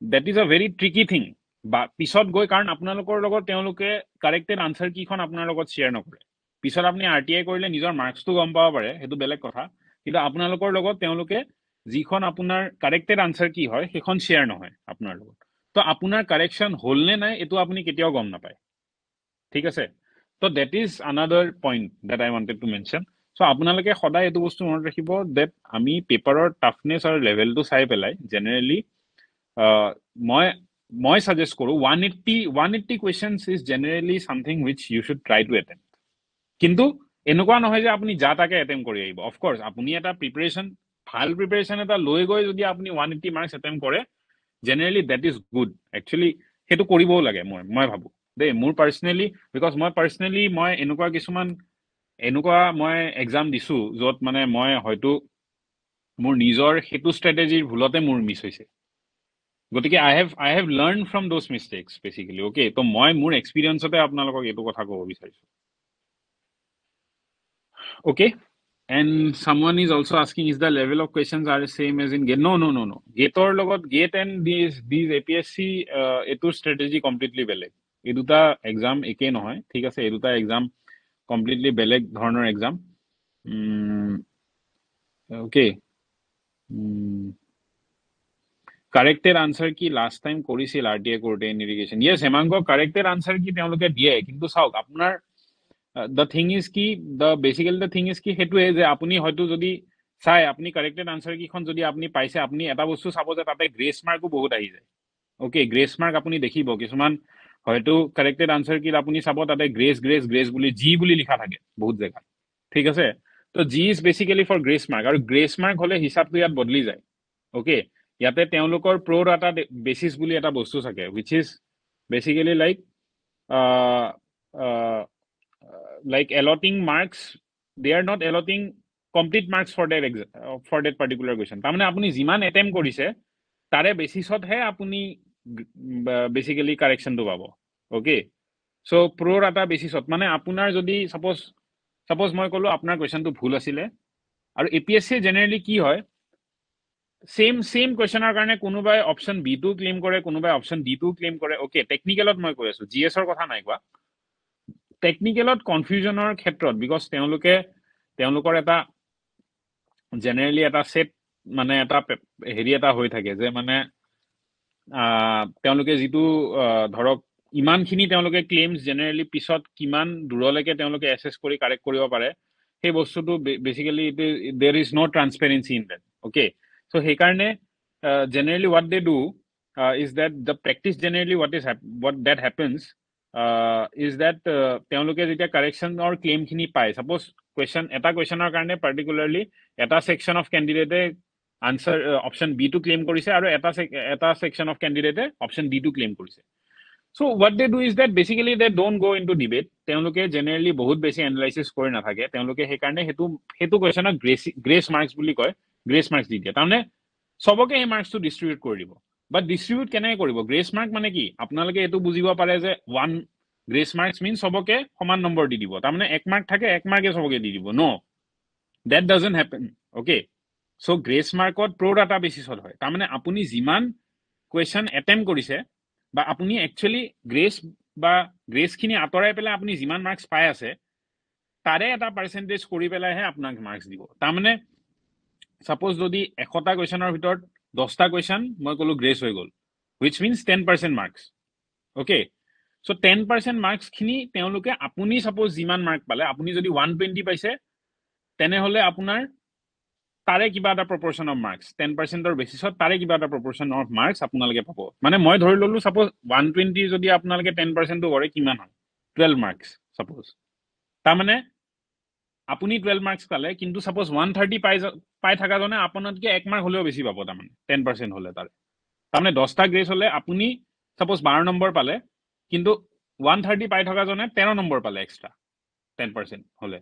[SPEAKER 2] that is a very tricky thing বা পিছত গৈ কাৰণ আপোনালোকৰ লগত তেওঁলোকে কাৰেক্টেড আনচাৰ কিখন আপোনাৰ লগত শ্বেয়াৰ নকৰে। পিছত আপুনি আৰ টি আই কৰিলে নিজৰ মাৰ্কছটো গম পাব পাৰে সেইটো বেলেগ কথা। কিন্তু আপোনালোকৰ লগত তেওঁলোকে যিখন আপোনাৰ কাৰেক্টেড আনচাৰ কি হয় সেইখন শ্বেয়াৰ নহয় আপোনাৰ লগত। ত' আপোনাৰ কাৰেকশ্যন হ'ল নে নাই এইটো আপুনি কেতিয়াও গম নাপায়। ঠিক আছে? ত' that is another point that I wanted to mention so' আপোনালোকে সদায় এইটো বস্তু মনত ৰাখিব ডেট আমি পেপাৰৰ টাফনেছ আৰু লেভেলটো চাই পেলাই জেনেৰেলি মই মই ছাজেষ্ট কৰোঁ one eighty one eighty questions is generally something which you should try to attempt কিন্তু এনেকুৱা নহয় যে আপুনি যা তাকে এটেম্প কৰি আহিব। অফক'ৰ্চ আপুনি এটা প্ৰিপেৰেশ্যন ভাল প্ৰিপেৰেশ্যন এটা লৈ গৈ যদি আপুনি ওৱান এইট্টি মাৰ্কছ এটেম্প কৰে generally that is good actually সেইটো কৰিবও লাগে মই মই ভাবোঁ। দেই মোৰ পাৰ্চনেলি বিকজ মই পাৰ্চনেলি মই এনেকুৱা কিছুমান এনেকুৱা মই এক্সাম দিছোঁ য'ত মানে মই হয়তো মোৰ নিজৰ সেইটো ষ্ট্ৰেটেজিৰ ভুলতে মোৰ মিছ হৈছে। গতিকে I have I have learn from those mistakes basically okay ত' মই মোৰ এক্সপিৰিয়েঞ্চতে আপোনালোকক এইটো কথা ক'ব বিচাৰিছোঁ। পি এছ চি এইটোৰ ষ্ট্ৰেটেজি কমপ্লিটলি এই দুটা এক্সাম একেই নহয়। ঠিক আছে এই দুটা এক্সাম কমপ্লিটলি বেলেগ ধৰণৰ exam corrected answer key last time কৰিছিল হেমাংগ কাৰেক্টেড আনচাৰ কি তেওঁলোকে দিয়ে? কিন্তু চাওক আপোনাৰ দ্য থিং ইজ কি the basically the thing is কি সেইটোৱে যে আপুনি হয়তো যদি চাই আপুনি কাৰেক্টেড আনচাৰ কেইখন যদি আপুনি পাইছে আপুনি এটা বস্তু চাব যে তাতে গ্ৰেছ মাৰ্কো বহুত আহি যায়। অ'কে গ্ৰেছ মাৰ্ক আপুনি দেখিব। কিছুমান হয়তো কাৰেক্টেড আনচাৰ কি আপুনি চাব তাতে গ্ৰেছ গ্ৰেছ গ্ৰেছ বুলি জি বুলি লিখা থাকে বহুত জেগাত। ঠিক আছে? তো G is basically for grace mark আৰু গ্ৰেছ মাৰ্ক হ'লে হিচাপটো ইয়াত বদলি যায়। অ'কে ইয়াতে তেওঁলোকৰ প্ৰ' ডাটা বেচিছ বুলি এটা বস্তু থাকে which is basically like like allotting marks they are not allotting complete marks for that exam for that particular question তাৰমানে আপুনি যিমান এটেম্প কৰিছে তাৰে বেচিছতহে আপুনি বেচিকেলি কাৰেকশ্যনটো পাব অ'কে চ' প্ৰ' ডাটা বেচিছত মানে আপোনাৰ যদি ছাপ'জ ছাপ'জ মই ক'লোঁ আপোনাৰ কুৱেশ্যনটো ভুল আছিলে আৰু A P S C generally কি হয় ছেইম ছেইম কুৱেশ্যনৰ কাৰণে কোনোবাই অপশ্যন বি টো ক্লেইম কৰে কোনোবাই অপশ্যন ডি টো ক্লেইম কৰে অ'কে টেকনিকেলত মই কৈ আছোঁ জি এছৰ কথা নাই কোৱা টেকনিকেলত কনফিউজনৰ ক্ষেত্ৰত বিকজ তেওঁলোকে তেওঁলোকৰ এটা জেনেৰেলি এটা ছেট মানে এটা হেৰি এটা হৈ থাকে যে মানে তেওঁলোকে যিটো ধৰক ইমানখিনি তেওঁলোকে ক্লেইমছ জেনেৰেলি পিছত কিমান দূৰলৈকে তেওঁলোকে এছেছ কৰি কাৰেক্ট কৰিব পাৰে সেই বস্তুটো basically there is no' transparency in that okay so' সেইকাৰণে generally what they do is that the practice generally what is what that happens is that তেওঁলোকে যেতিয়া কাৰেকশ্যনৰ ক্লেইমখিনি পায় ছাপ'জ কুৱেশ্যন এটা কুৱেশ্যনৰ কাৰণে পাৰ্টিকুলাৰলি এটা ছেকশ্যন অফ কেণ্ডিডেটে আনচাৰ অপশ্যন বি টো claim কৰিছে আৰু এটা এটা ছেকশ্যন অফ কেণ্ডিডেটে অপশ্যন ডি টো ক্লেইম কৰিছে। So' what they do is that basically they don't go' in to debate তেওঁলোকে জেনেৰেলি বহুত বেছি এনালাইচিছ কৰি নাথাকে। তেওঁলোকে সেইকাৰণে সেইটো সেইটো কুৱেশ্যনক গ্ৰেচ গ্ৰেছ মাৰ্কছ বুলি কয়। গ্ৰেছ মাৰ্কছ দি দিয়ে। তাৰমানে চবকে সেই মাৰ্কছটো ডিষ্ট্ৰিবিউট কৰি দিব। বাট ডিষ্ট্ৰিবিউট কেনেকৈ কৰিব? গ্ৰেছ মাৰ্ক মানে কি? আপোনালোকে এইটো বুজিব পাৰে যে ওৱান গ্ৰেছ মাৰ্কছ মিন চবকে সমান নম্বৰ দি দিব। তাৰমানে এক মাৰ্ক থাকে এক মাৰ্কে চবকে দি দিব। No that doesn't happen okay so' grace মাৰ্কত pro data বেচিছত হয়। তাৰমানে আপুনি যিমান কুৱেশ্যন এটেম্প কৰিছে বা আপুনি একচুৱেলি গ্ৰেছ বা গ্ৰেছখিনি আঁতৰাই পেলাই আপুনি যিমান মাৰ্কছ পাই আছে তাৰে এটা পাৰ্চেণ্টেজ কৰি পেলাইহে আপোনাক মাৰ্কছ দিব। তাৰমানে ছাপ'জ যদি এশটা কুৱেশ্যনৰ ভিতৰত দহটা কুৱেশ্যন মই ক'লোঁ গ্ৰেছ হৈ গ'ল which means ten percent marks okay so' ten percent মাৰ্কছখিনি তেওঁলোকে আপুনি ছাপ'জ যিমান মাৰ্ক পালে আপুনি যদি ওৱান টুৱেণ্টি পাইছে তেনেহ'লে আপোনাৰ তাৰে কিবা এটা প্ৰপৰ্চন অফ মাৰ্কছ টেন পাৰ্চেণ্টৰ বেচিছত তাৰে কিবা এটা প্ৰপৰ্চন অফ মাৰ্কছ আপোনালোকে পাব। মানে মই ধৰি ল'লোঁ ছাপ'জ ওৱান টুৱেণ্টি যদি আপোনালোকে টেন পাৰ্চেণ্টটো কৰে কিমান হয় টুৱেল্ভ মাৰ্কছ ছাপ'জ তাৰমানে আপুনি টুৱেল্ভ মাৰ্কছ পালে কিন্তু ছাপ'জ ওৱান থাৰ্টি পাই পাই থকাজনে আপোনাতকৈ এক মাৰ্ক হ'লেও বেছি পাব তাৰমানে টেন পাৰ্চেণ্ট হ'লে তাৰে। তাৰমানে দহটা গ্ৰেছ হ'লে আপুনি ছাপ'জ বাৰ নম্বৰ পালে কিন্তু ওৱান থাৰ্টি পাই থকাজনে তেৰ নম্বৰ পালে এক্সট্ৰা টেন পাৰ্চেণ্ট হ'লে।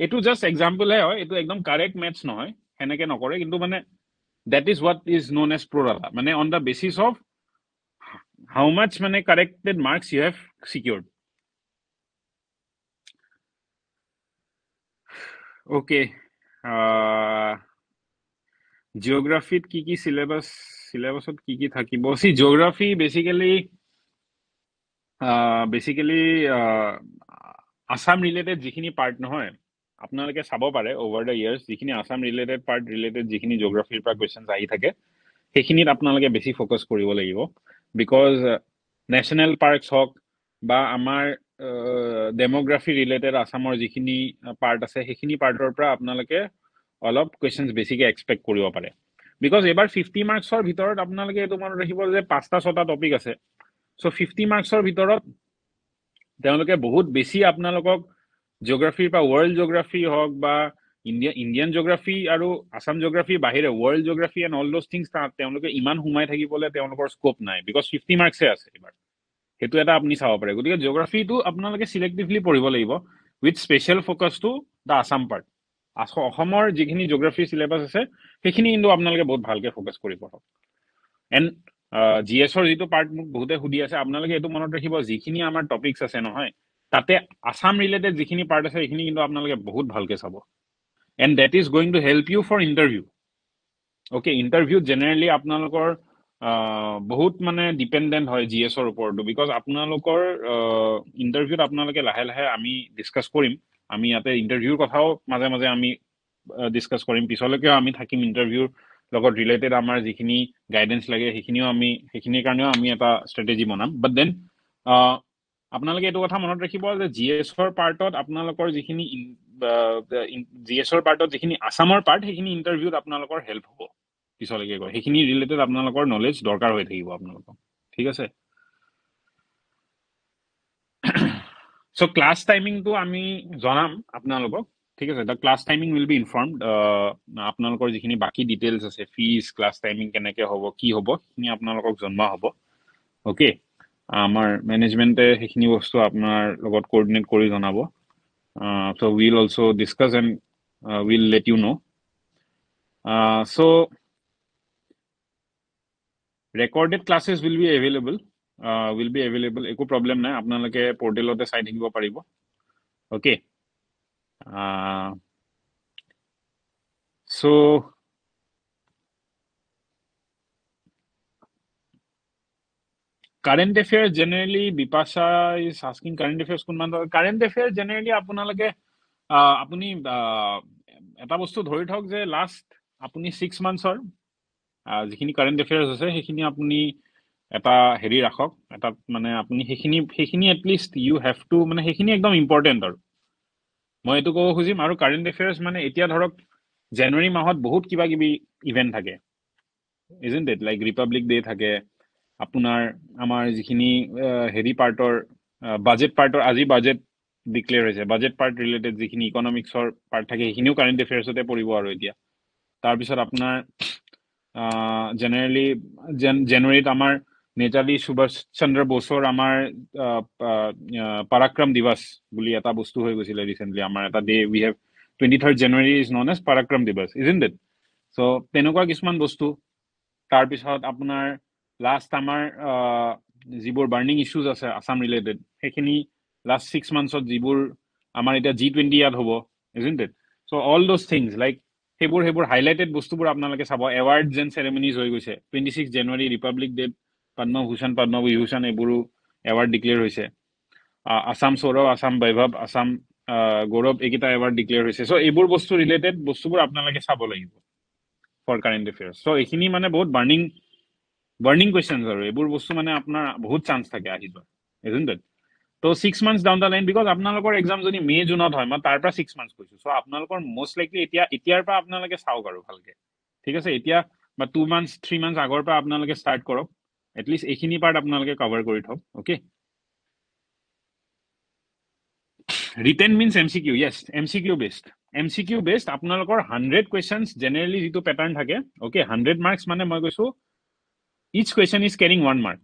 [SPEAKER 2] এইটো জাষ্ট এক্সাম্পলহে হয় এইটো একদম কাৰেক্ট মেথছ নহয় সেনেকে নকৰে কিন্তু মানে that is what is known as pro rata মানে on the basis of how much মানে corrected marks you have secured okay জিঅ'গ্ৰাফিত কি কি চিলেবাছ চিলেবাছত কি কি থাকিব see geography basically basically Assam related যিখিনি পাৰ্ট নহয় আপোনালোকে চাব পাৰে অভাৰ দ্য ইয়াৰ্ছ যিখিনি আছাম ৰিলেটেড পাৰ্ট ৰিলেটেড যিখিনি জিঅ'গ্ৰাফিৰ পৰা কুৱেশ্যনছ আহি থাকে সেইখিনিত আপোনালোকে বেছি ফ'কাছ কৰিব লাগিব। বিকজ নেশ্যনেল পাৰ্কছ হওক বা আমাৰ ডেম'গ্ৰাফি ৰিলেটেড আছামৰ যিখিনি পাৰ্ট আছে সেইখিনি পাৰ্টৰ পৰা আপোনালোকে অলপ কুৱেশ্যনছ বেছিকৈ এক্সপেক্ট কৰিব পাৰে। বিকজ এইবাৰ ফিফটি মাৰ্কছৰ ভিতৰত আপোনালোকে এইটো মনত ৰাখিব যে পাঁচটা ছটা টপিক আছে। চ' ফিফটি মাৰ্কছৰ ভিতৰত তেওঁলোকে বহুত বেছি আপোনালোকক জিঅ'গ্ৰাফিৰ পৰা ৱৰ্ল্ড জিঅ'গ্ৰাফি হওক বা ইণ্ডিয়া ইণ্ডিয়ান জিঅ'গ্ৰাফি আৰু আছাম জিঅ'গ্ৰাফিৰ বাহিৰে world geography and all those things তাত তেওঁলোকে ইমান সোমাই থাকিবলৈ তেওঁলোকৰ স্ক'প নাই। বিকজ ফিফটি মাৰ্কছে আছে এইবাৰ। সেইটো এটা আপুনি চাব পাৰে। গতিকে জিঅ'গ্ৰাফিটো আপোনালোকে চিলেক্টিভলি পঢ়িব লাগিব with special focus to the Assam part অসমৰ যিখিনি জিঅ'গ্ৰাফি চিলেবাছ আছে সেইখিনি কিন্তু আপোনালোকে বহুত ভালকৈ ফ'কাছ কৰি পঢ়ক এণ্ড জি এছৰ যিটো পাৰ্ট মোক বহুতে সুধি আছে আপোনালোকে এইটো মনত ৰাখিব যিখিনি আমাৰ টপিকছ আছে নহয় তাতে আছাম ৰিলেটেড যিখিনি পাৰ্ট আছে সেইখিনি কিন্তু আপোনালোকে বহুত ভালকৈ চাব। And that is going to help you for interview okay ইণ্টাৰভিউত generally আপোনালোকৰ বহুত মানে ডিপেণ্ডেণ্ট হয় জি এছৰ ওপৰতো। বিকজ আপোনালোকৰ ইণ্টাৰভিউত আপোনালোকে লাহে লাহে আমি ডিছকাছ কৰিম। আমি ইয়াতে ইণ্টাৰভিউৰ কথাও মাজে মাজে আমি ডিছকাছ কৰিম। পিছলৈকেও আমি থাকিম ইণ্টাৰভিউৰ লগত ৰিলেটেড আমাৰ যিখিনি গাইডেঞ্চ লাগে সেইখিনিও আমি সেইখিনিৰ কাৰণেও আমি এটা ষ্ট্ৰেটেজি বনাম। বাট দেন আপোনালোকে এইটো কথা মনত ৰাখিব যে জি এছৰ পাৰ্টত আপোনালোকৰ যিখিনি জি এছৰ পাৰ্টত যিখিনি আছামৰ পাৰ্ট সেইখিনি ইণ্টাৰভিউত আপোনালোকৰ হেল্প হ'ব। পিছলৈকে কয় সেইখিনি ৰিলেটেড আপোনালোকৰ নলেজ দৰকাৰ হৈ থাকিব আপোনালোকক। ঠিক আছে? চ' ক্লাছ টাইমিংটো আমি জনাম আপোনালোকক। ঠিক আছে? The class timing will be informed আপোনালোকৰ যিখিনি বাকী ডিটেইলছ আছে ফিজ ক্লাছ টাইমিং কেনেকৈ হ'ব কি হ'ব সেইখিনি আপোনালোকক জনোৱা হ'ব। অ'কে আমাৰ মেনেজমেণ্টে সেইখিনি বস্তু আপোনাৰ লগত কৰ্ডিনেট কৰি জনাব। So' will also' discuss and will let you know' so' recorded classes will be available will be available একো প্ৰব্লেম নাই আপোনালোকে পৰ্টেলতে চাই থাকিব পাৰিব okay so' current affairs generally Bipasha is asking current affairs কোনমান current affairs generally আপোনালোকে আপুনি এটা বস্তু ধৰি থওক যে লাষ্ট আপুনি ছিক্স মান্থছৰ যিখিনি কাৰেণ্ট এফেয়াৰ্ছ আছে সেইখিনি আপুনি এটা হেৰি ৰাখক এটা মানে আপুনি সেইখিনি সেইখিনি এটলিষ্ট ইউ হেভ টু মানে সেইখিনি একদম ইম্পৰ্টেণ্ট আৰু। মই এইটো ক'ব খুজিম আৰু কাৰেণ্ট এফেয়াৰ্ছ মানে এতিয়া ধৰক জানুৱাৰী মাহত বহুত কিবা কিবি ইভেণ্ট থাকে। Isn't that like republic day থাকে আপোনাৰ আমাৰ যিখিনি হেৰি পাৰ্টৰ বাজেট পাৰ্টৰ আজি বাজেট ডিক্লেয়াৰ হৈছে বাজেট পাৰ্ট ৰিলেটেড যিখিনি ইকনমিক্সৰ পাৰ্ট থাকে সেইখিনিও কাৰেণ্ট এফেয়াৰ্ছতে পৰিব আৰু এতিয়া। তাৰপিছত আপোনাৰ জেনেৰেলি জানুৱাৰীত আমাৰ নেতাজী সুভাষ চন্দ্ৰ বসুৰ আমাৰ পৰাক্ৰম দিৱস বুলি এটা বস্তু হৈ গৈছিলে ৰিচেণ্টলি আমাৰ এটা day we have twenty third January is known as Parakram Diwas is in that চ' তেনেকুৱা কিছুমান বস্তু। তাৰপিছত আপোনাৰ লাষ্ট আমাৰ যিবোৰ বাৰ্ণিং ইছ্যুজ আছে আছাম ৰিলেটেড সেইখিনি লাষ্ট ছিক্স মান্থছত যিবোৰ আমাৰ এতিয়া জি টুৱেণ্টি ইয়াত হ'ব is in that so' all those things like সেইবোৰ সেইবোৰ হাইলাইটেড বস্তুবোৰ আপোনালোকে চাব। এৱাৰ্ড যেন চেৰেমনিজ হৈ গৈছে। Twenty six January republic day Padma Bhushan Padma Vibhushan এইবোৰো এৱাৰ্ড ডিক্লেয়াৰ হৈছে। আছাম সৌৰভ আছাম বৈভৱ আছাম গৌৰৱ এইকেইটা এৱাৰ্ড ডিক্লেয়াৰ হৈছে। চ' এইবোৰ বস্তু ৰিলেটেড বস্তুবোৰ আপোনালোকে চাব লাগিব ফৰ কাৰেণ্ট এফেয়াৰ্ছ চ' এইখিনি মানে বহুত বাৰ্ণিং বাৰ্ণিং কুৱেশ্যনছ আৰু। এইবোৰ বস্তু মানে আপোনাৰ বহুত চান্স থাকে আহি যোৱা that to' six months down the line because আপোনালোকৰ এক্সাম যদি মে জুনত হয় মই তাৰ পৰা ছিক্স মান্থছ কৈছোঁ। চ' আপোনালোকৰ মষ্ট লাইকলি এতিয়া এতিয়াৰ পৰা আপোনালোকে চাওক আৰু ভালকে। ঠিক আছে? এতিয়া বা টু মান্থছ থ্ৰী মান্থছ আগৰ পৰা আপোনালোকে ষ্টাৰ্ট কৰক। এটলিষ্ট এইখিনি পাৰ্ট আপোনালোকে কভাৰ কৰি থওক okay written means M C Q yes M C Q best M C Q best আপোনালোকৰ হাণ্ড্ৰেড কুৱেশ্যনছ জেনেৰেলি যিটো পেটাৰ্ণ থাকে অ'কে হাণ্ড্ৰেড মাৰ্কছ মানে মই কৈছোঁ each question is carrying one mark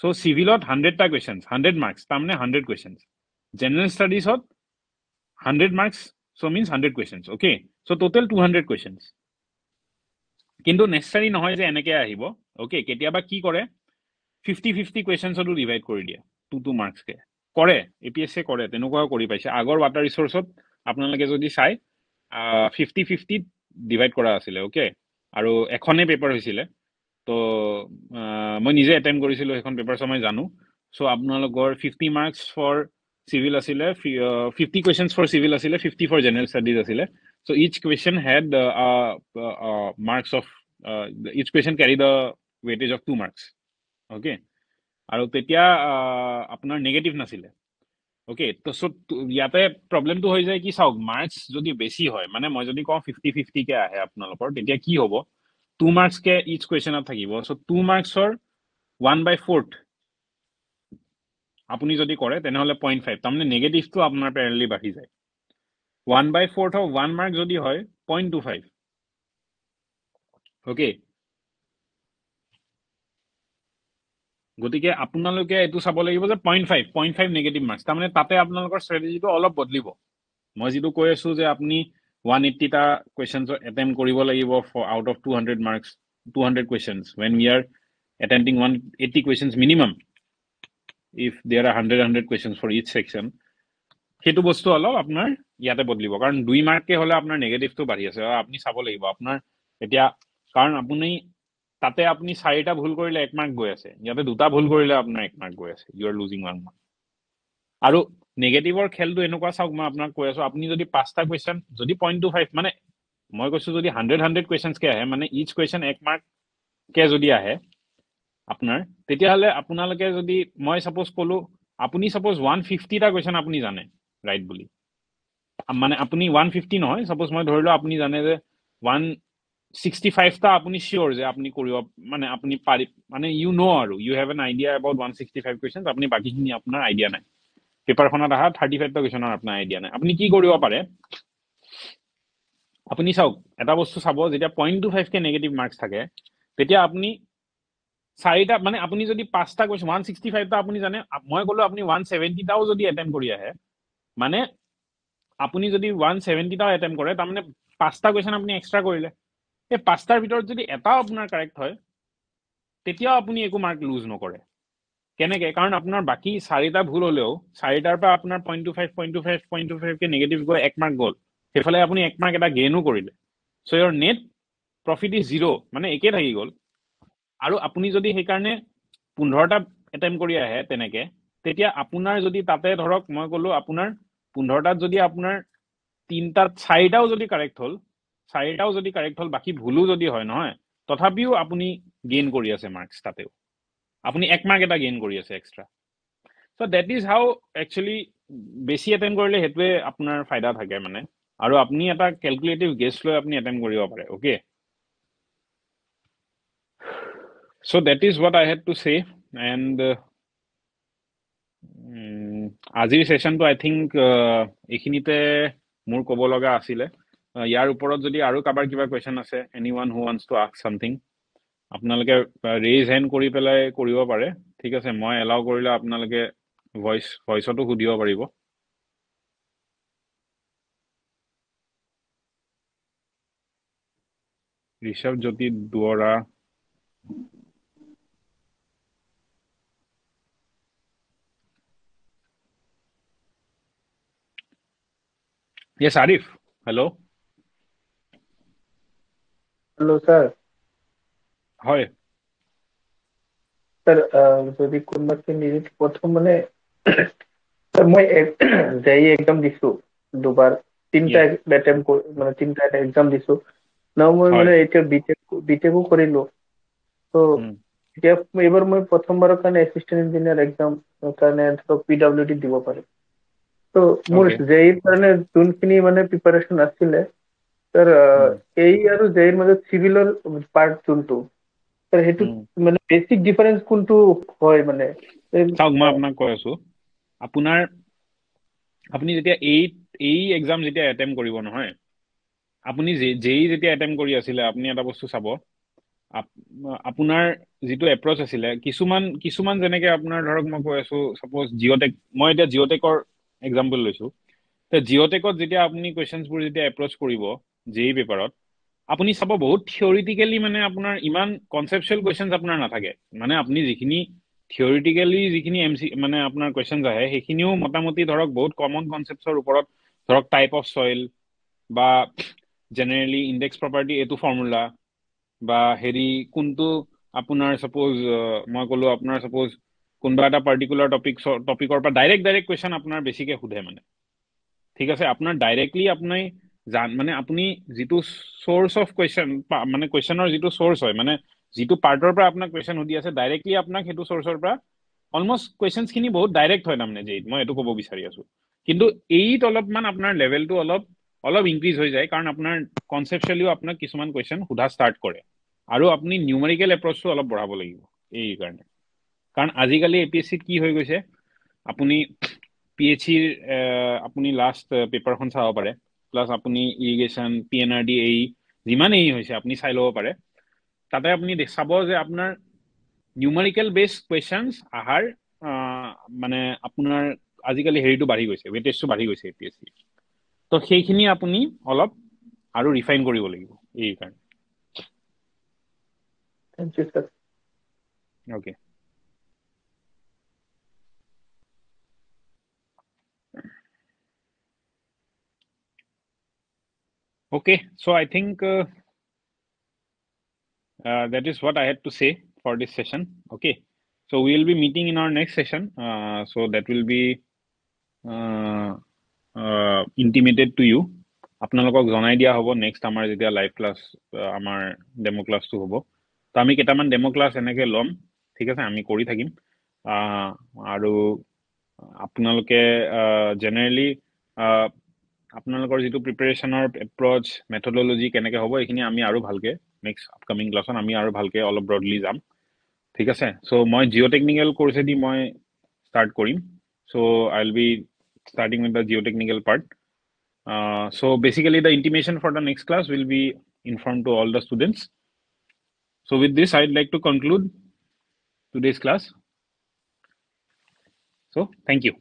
[SPEAKER 2] so' চিভিলত হাণ্ড্ৰেডটা কুৱেশ্যনছ হাণ্ড্ৰেড মাৰ্কছ তাৰমানে hundred questions general ষ্টাডিজত hundred marks so' means hundred questions okay so' total two hundred questions কিন্তু necessary নহয় যে এনেকৈ আহিব অ'কে কেতিয়াবা কি কৰে? ফিফটি ফিফটি কুৱেশ্যনছতো ডিভাইড কৰি দিয়ে টু টু মাৰ্কছকে কৰে এ পি এছ চিয়ে কৰে তেনেকুৱাও কৰি পাইছে। আগৰ ৱাটাৰ ৰিচৰ্চত আপোনালোকে যদি চাই ফিফটি ফিফটিত ডিভাইড কৰা আছিলে অ'কে আৰু এখনেই পেপাৰ হৈছিলে। তো মই নিজে এটেম্প কৰিছিলোঁ সেইখন পেপাৰ চ' মই জানো। চ' আপোনালোকৰ ফিফটি মাৰ্কছ ফৰ চিভিল আছিলে ফিফটি কুৱেশ্যনছ ফৰ চিভিল আছিলে ফিফটি ফৰ জেনেৰেল ষ্টাডিজ আছিলে। So' each question had marks of each question carry the weightage of two marks okay আৰু তেতিয়া আপোনাৰ নিগেটিভ নাছিলে অ'কে তো চ' ইয়াতে প্ৰব্লেমটো হৈ যায় কি চাওক মাৰ্কছ যদি বেছি হয় মানে মই যদি কওঁ ফিফটি ফিফটিকে আহে আপোনালোকৰ তেতিয়া কি হ'ব? টু মাৰ্কছকে ইচ কুৱেশ্যনত থাকিব। চ' টু মাৰ্কছৰ ওৱান বাই ফ'ৰ্থ আপুনি যদি কৰে তেনেহ'লে পইণ্ট ফাইভ তাৰমানে নিগেটিভটো আপোনাৰ পেৰেলি বাঢ়ি যায়। One by fourth of one mark যদি হয় পইণ্ট টু ফাইভ অ'কে গতিকে আপোনালোকে এইটো চাব লাগিব যে point five point five negative marks তাৰমানে তাতে আপোনালোকৰ ষ্ট্ৰেটেজিটো অলপ বদলিব। মই যিটো কৈ আছোঁ যে আপুনি ওৱান এইট্টিটা কুৱেশ্যনছৰ এটেম্প কৰিব লাগিব for out of two hundred marks two hundred questions when we are attempting one eighty questions minimum if there are hundred hundred questions for each section সেইটো বস্তু অলপ আপোনাৰ ইয়াতে বদলিব। কাৰণ দুই মাৰ্ককে হ'লে আপোনাৰ নিগেটিভটো বাঢ়ি আছে। আপুনি চাব লাগিব আপোনাৰ এতিয়া কাৰণ আপুনি তাতে আপুনি চাৰিটা ভুল কৰিলে এক মাৰ্ক গৈ আছে। ইয়াতে দুটা ভুল কৰিলে আপোনাৰ এক মাৰ্ক গৈ আছে। You are losing one mark আৰু নেগেটিভৰ খেলটো এনেকুৱা চাওক মই আপোনাক কৈ আছো আপুনি যদি পাঁচটা কুৱেশ্যন যদি পইণ্ট টু ফাইভ মানে মই কৈছো যদি হাণ্ড্ৰেড হাণ্ড্ৰেড কুৱেশ্যনছকে আহে মানে ইচ কুৱেশ্যন এক মাৰ্ককে যদি আহে আপোনাৰ তেতিয়াহ'লে আপোনালোকে যদি মই ছাপ'জ ক'লো আপুনি ছাপ'জ ওৱান ফিফটিটা কুৱেশ্যন আপুনি জানে ৰাইট বুলি। মানে আপুনি ওৱান ফিফটি নহয় ছাপ'জ মই ধৰি লওঁ আপুনি জানে যে ওৱান ছিক্সটি ফাইভটা আপুনি চিয়'ৰ যে আপুনি কৰিব মানে আপুনি পাৰি মানে ইউ ন' আৰু you have an idea about one sixty five question আপুনি বাকীখিনি আপোনাৰ আইডিয়া নাই। পেপাৰখনত অহা থাৰ্টি ফাইভটা কুৱেশ্যনৰ আপোনাৰ আইডিয়া নাই। আপুনি কি কৰিব পাৰে আপুনি চাওক এটা বস্তু চাব যেতিয়া পইণ্ট টু ফাইভকে নেগেটিভ মাৰ্কছ থাকে তেতিয়া আপুনি চাৰিটা মানে আপুনি যদি পাঁচটা কুৱেশ্যন ওৱান ছিক্সটি ফাইভটা আপুনি জানে মই ক'লো আপুনি ওৱান ছেভেণ্টিটাও যদি এটেম্প কৰি আহে মানে আপুনি যদি ওৱান ছেভেণ্টিটাও এটেম্প কৰে তাৰমানে পাঁচটা কুৱেশ্যন আপুনি এক্সট্ৰা কৰিলে। এই পাঁচটাৰ ভিতৰত যদি এটাও আপোনাৰ কাৰেক্ট হয় তেতিয়াও আপুনি একো মাৰ্ক লুজ নকৰে। কেনেকে? কাৰণ আপোনাৰ বাকী চাৰিটা ভুল হলেও চাৰিটাৰ পৰা আপোনাৰ point two five point two five point two ফাইভকে negative গৈ এক মাৰ্ক গ'ল। সেইফালে আপুনি এক মাৰ্ক এটা গেইনো কৰিলে। So' your net profit is zero' মানে একে থাকি গ'ল। আৰু আপুনি যদি সেইকাৰণে পোন্ধৰটা এটেম্প কৰি আহে তেনেকে তেতিয়া আপোনাৰ যদি তাতে ধৰক মই ক'লো আপোনাৰ পোন্ধৰটাত যদি আপোনাৰ তিনিটাত চাৰিটাও যদি কাৰেক্ট হ'ল চাৰিটাও যদি কাৰেক্ট হ'ল বাকী ভুলো যদি হয় নহয় তথাপিও আপুনি গেইন কৰি আছে মাৰ্কছ তাতেও। আপুনি এক মাৰ্ক এটা গেইন কৰি আছে extra so' that is how actually বেছি এটেম্প কৰিলে সেইটোৱে আপোনাৰ ফাইদা থাকে মানে। আৰু আপুনি এটা কেলকুলেটিভ গেষ্ট লৈ আপুনি এটেম্প কৰিব পাৰে okay so' that is what I had to say and আজিৰ ছেশ্যনটো আই থিংক এইখিনিতে মোৰ ক'ব লগা আছিলে। ইয়াৰ ওপৰত যদি আৰু কাৰোবাৰ কিবা কুৱেশ্যন আছে any one who wants to ask something আপোনালোকে ৰেইজ হেণ্ড কৰি পেলাই কৰিব পাৰে ঠিক আছে মই এলাউ কৰিলে আপোনালোকে ভইচ ভইচতো সুধিব পাৰিব Rishabh Jyoti Duwara Yes, Arif. Hello.
[SPEAKER 3] Hello, sir.
[SPEAKER 2] হয়।
[SPEAKER 3] স্যাৰ যদি নিদিত প্ৰথম মানে মই জেই এক্সাম দিছো দুবাৰ তিনিটা এটেম্প মানে তিনিটা এক্সাম দিছো। ন মই মানে এতিয়া বিটেক বিটেকো কৰিলো। ত' এতিয়া এইবাৰ মই প্ৰথমবাৰৰ কাৰণে এছিষ্টেণ্ট ইঞ্জিনিয়াৰ এক্সাম কাৰণে ধৰক পি ডাব্লিউ ডি দিব পাৰিম ত' মোৰ জেইৰ কাৰণে যোনখিনি মানে প্ৰিপাৰেশ্যন আছিলে স্যাৰ এই আৰু জেইৰ মাজত চিভিলৰ পাৰ্ট যোনটো সেইটো মানে বেচিক ডিফাৰেঞ্চ কোনটো হয় মানে?
[SPEAKER 2] চাওক মই আপোনাক কৈ আছো। আপোনাৰ আপুনি যেতিয়া এই এই এক্সাম যেতিয়া এটেম্প কৰিব নহয় আপুনি জেই যেতিয়া এটেম্প কৰি আছিলে আপুনি এটা বস্তু চাব। আপোনাৰ যিটো এপ্ৰচ আছিলে কিছুমান কিছুমান যেনেকে আপোনাৰ ধৰক মই কৈ আছো চাপ'জ জিঅ'টেক মই এতিয়া জিঅ'টেকৰ এক্সাম্পল লৈছো। জিঅ'টেকত যেতিয়া আপুনি কুৱেশ্যনছবোৰ যেতিয়া এপ্ৰচ কৰিব জেই পেপাৰত আপুনি চাব বহুত থিয়ৰিটিকেলি মানে আপোনাৰ ইমান কনচেপচুৱেল কুৱেশ্যনছ আপোনাৰ নাথাকে। মানে আপুনি যিখিনি থিয়ৰিটিকেলি যিখিনি এম চি মানে আপোনাৰ কুৱেশ্যনছ আহে সেইখিনিও মোটামুটি ধৰক বহুত কমন কনচেপ্টছৰ ওপৰত ধৰক টাইপ অফ চইল বা জেনেৰেলি ইণ্ডেক্স প্ৰপাৰ্টি এইটো ফৰ্মুলা বা হেৰি কোনটো আপোনাৰ ছাপ'জ মই ক'লো আপোনাৰ ছাপ'জ কোনোবা এটা পাৰ্টিকুলাৰ টপিক টপিকৰ পৰা ডাইৰেক্ট ডাইৰেক্ট কুৱেশ্যন আপোনাৰ বেছিকে সোধে মানে। ঠিক আছে আপোনাৰ ডাইৰেক্টলি আপুনি মানে আপুনি যিটো চ'ৰ্চ অফ কুৱেশ্যন মানে কুৱেশ্যনৰ যিটো চ'ৰ্চ হয় মানে যিটো পাৰ্টৰ পৰা আপোনাক কুৱেশ্যন সুধি আছে ডাইৰেক্টলি আপোনাক সেইটো চ'ৰ্চৰ পৰা অলমষ্ট কুৱেশ্যনছখিনি বহুত ডাইৰেক্ট হয় তাৰমানে যে মই এইটো ক'ব বিচাৰি আছো। কিন্তু এইত অলপমান আপোনাৰ লেভেলটো অলপ অলপ ইনক্ৰিজ হৈ যায় কাৰণ আপোনাৰ কনচেপচুৱেলিও আপোনাক কিছুমান কুৱেশ্যন সোধা ষ্টাৰ্ট কৰে। আৰু আপুনি নিউমেৰিকেল এপ্ৰচটো অলপ বঢ়াব লাগিব এই কাৰণে। কাৰণ আজিকালি এ পি এছ চিত কি হৈ গৈছে আপুনি পি এইচ চিৰ আপুনি লাষ্ট পেপাৰখন চাব পাৰে। প্লাছ আপুনি irrigation P N R D এই যিমান এই হৈছে আপুনি চাই ল'ব পাৰে। তাতে আপুনি চাব যে আপোনাৰ নিউমাৰিকেল বেছ কুৱেশ্যনছ আহাৰ মানে আপোনাৰ আজিকালি হেৰিটো বাঢ়ি গৈছে ৱেটেজটো বাঢ়ি গৈছে এ পি এছ চি ত' সেইখিনি আপুনি অলপ আৰু ৰিফাইন কৰিব লাগিব এই কাৰণে। Okay Okay, so I think uh, uh, that is what I had to say for this session. Okay. So we will be meeting in our next session. Uh, so that will be uh, uh, intimated to you. আপোনালোকক জনাই দিয়া হ'ব next আমাৰ যেতিয়া live class আমাৰ dam' ক্লাছটো হ'ব তো আমি কেইটামান ডেম' ক্লাছ এনেকৈ ল'ম ঠিক আছে আমি কৰি থাকিম আৰু আপোনালোকে জেনেৰেলি আপোনালোকৰ যিটো প্ৰিপেৰেশ্যনৰ এপ্ৰচ মেথডলজি কেনেকৈ হ'ব এইখিনি আমি আৰু ভালকৈ নেক্সট আপকামিং ক্লাছত আমি আৰু ভালকৈ অলপ ব্ৰডলি যাম। ঠিক আছে? চ' মই জিঅ' টেকনিকেল কৰ্চেদি মই ষ্টাৰ্ট কৰিম। So' I will be starting with the geo' technical part so' basically the intimation for the next class will be inform to all the students so' with this I'd like to conclude today's class so' thank you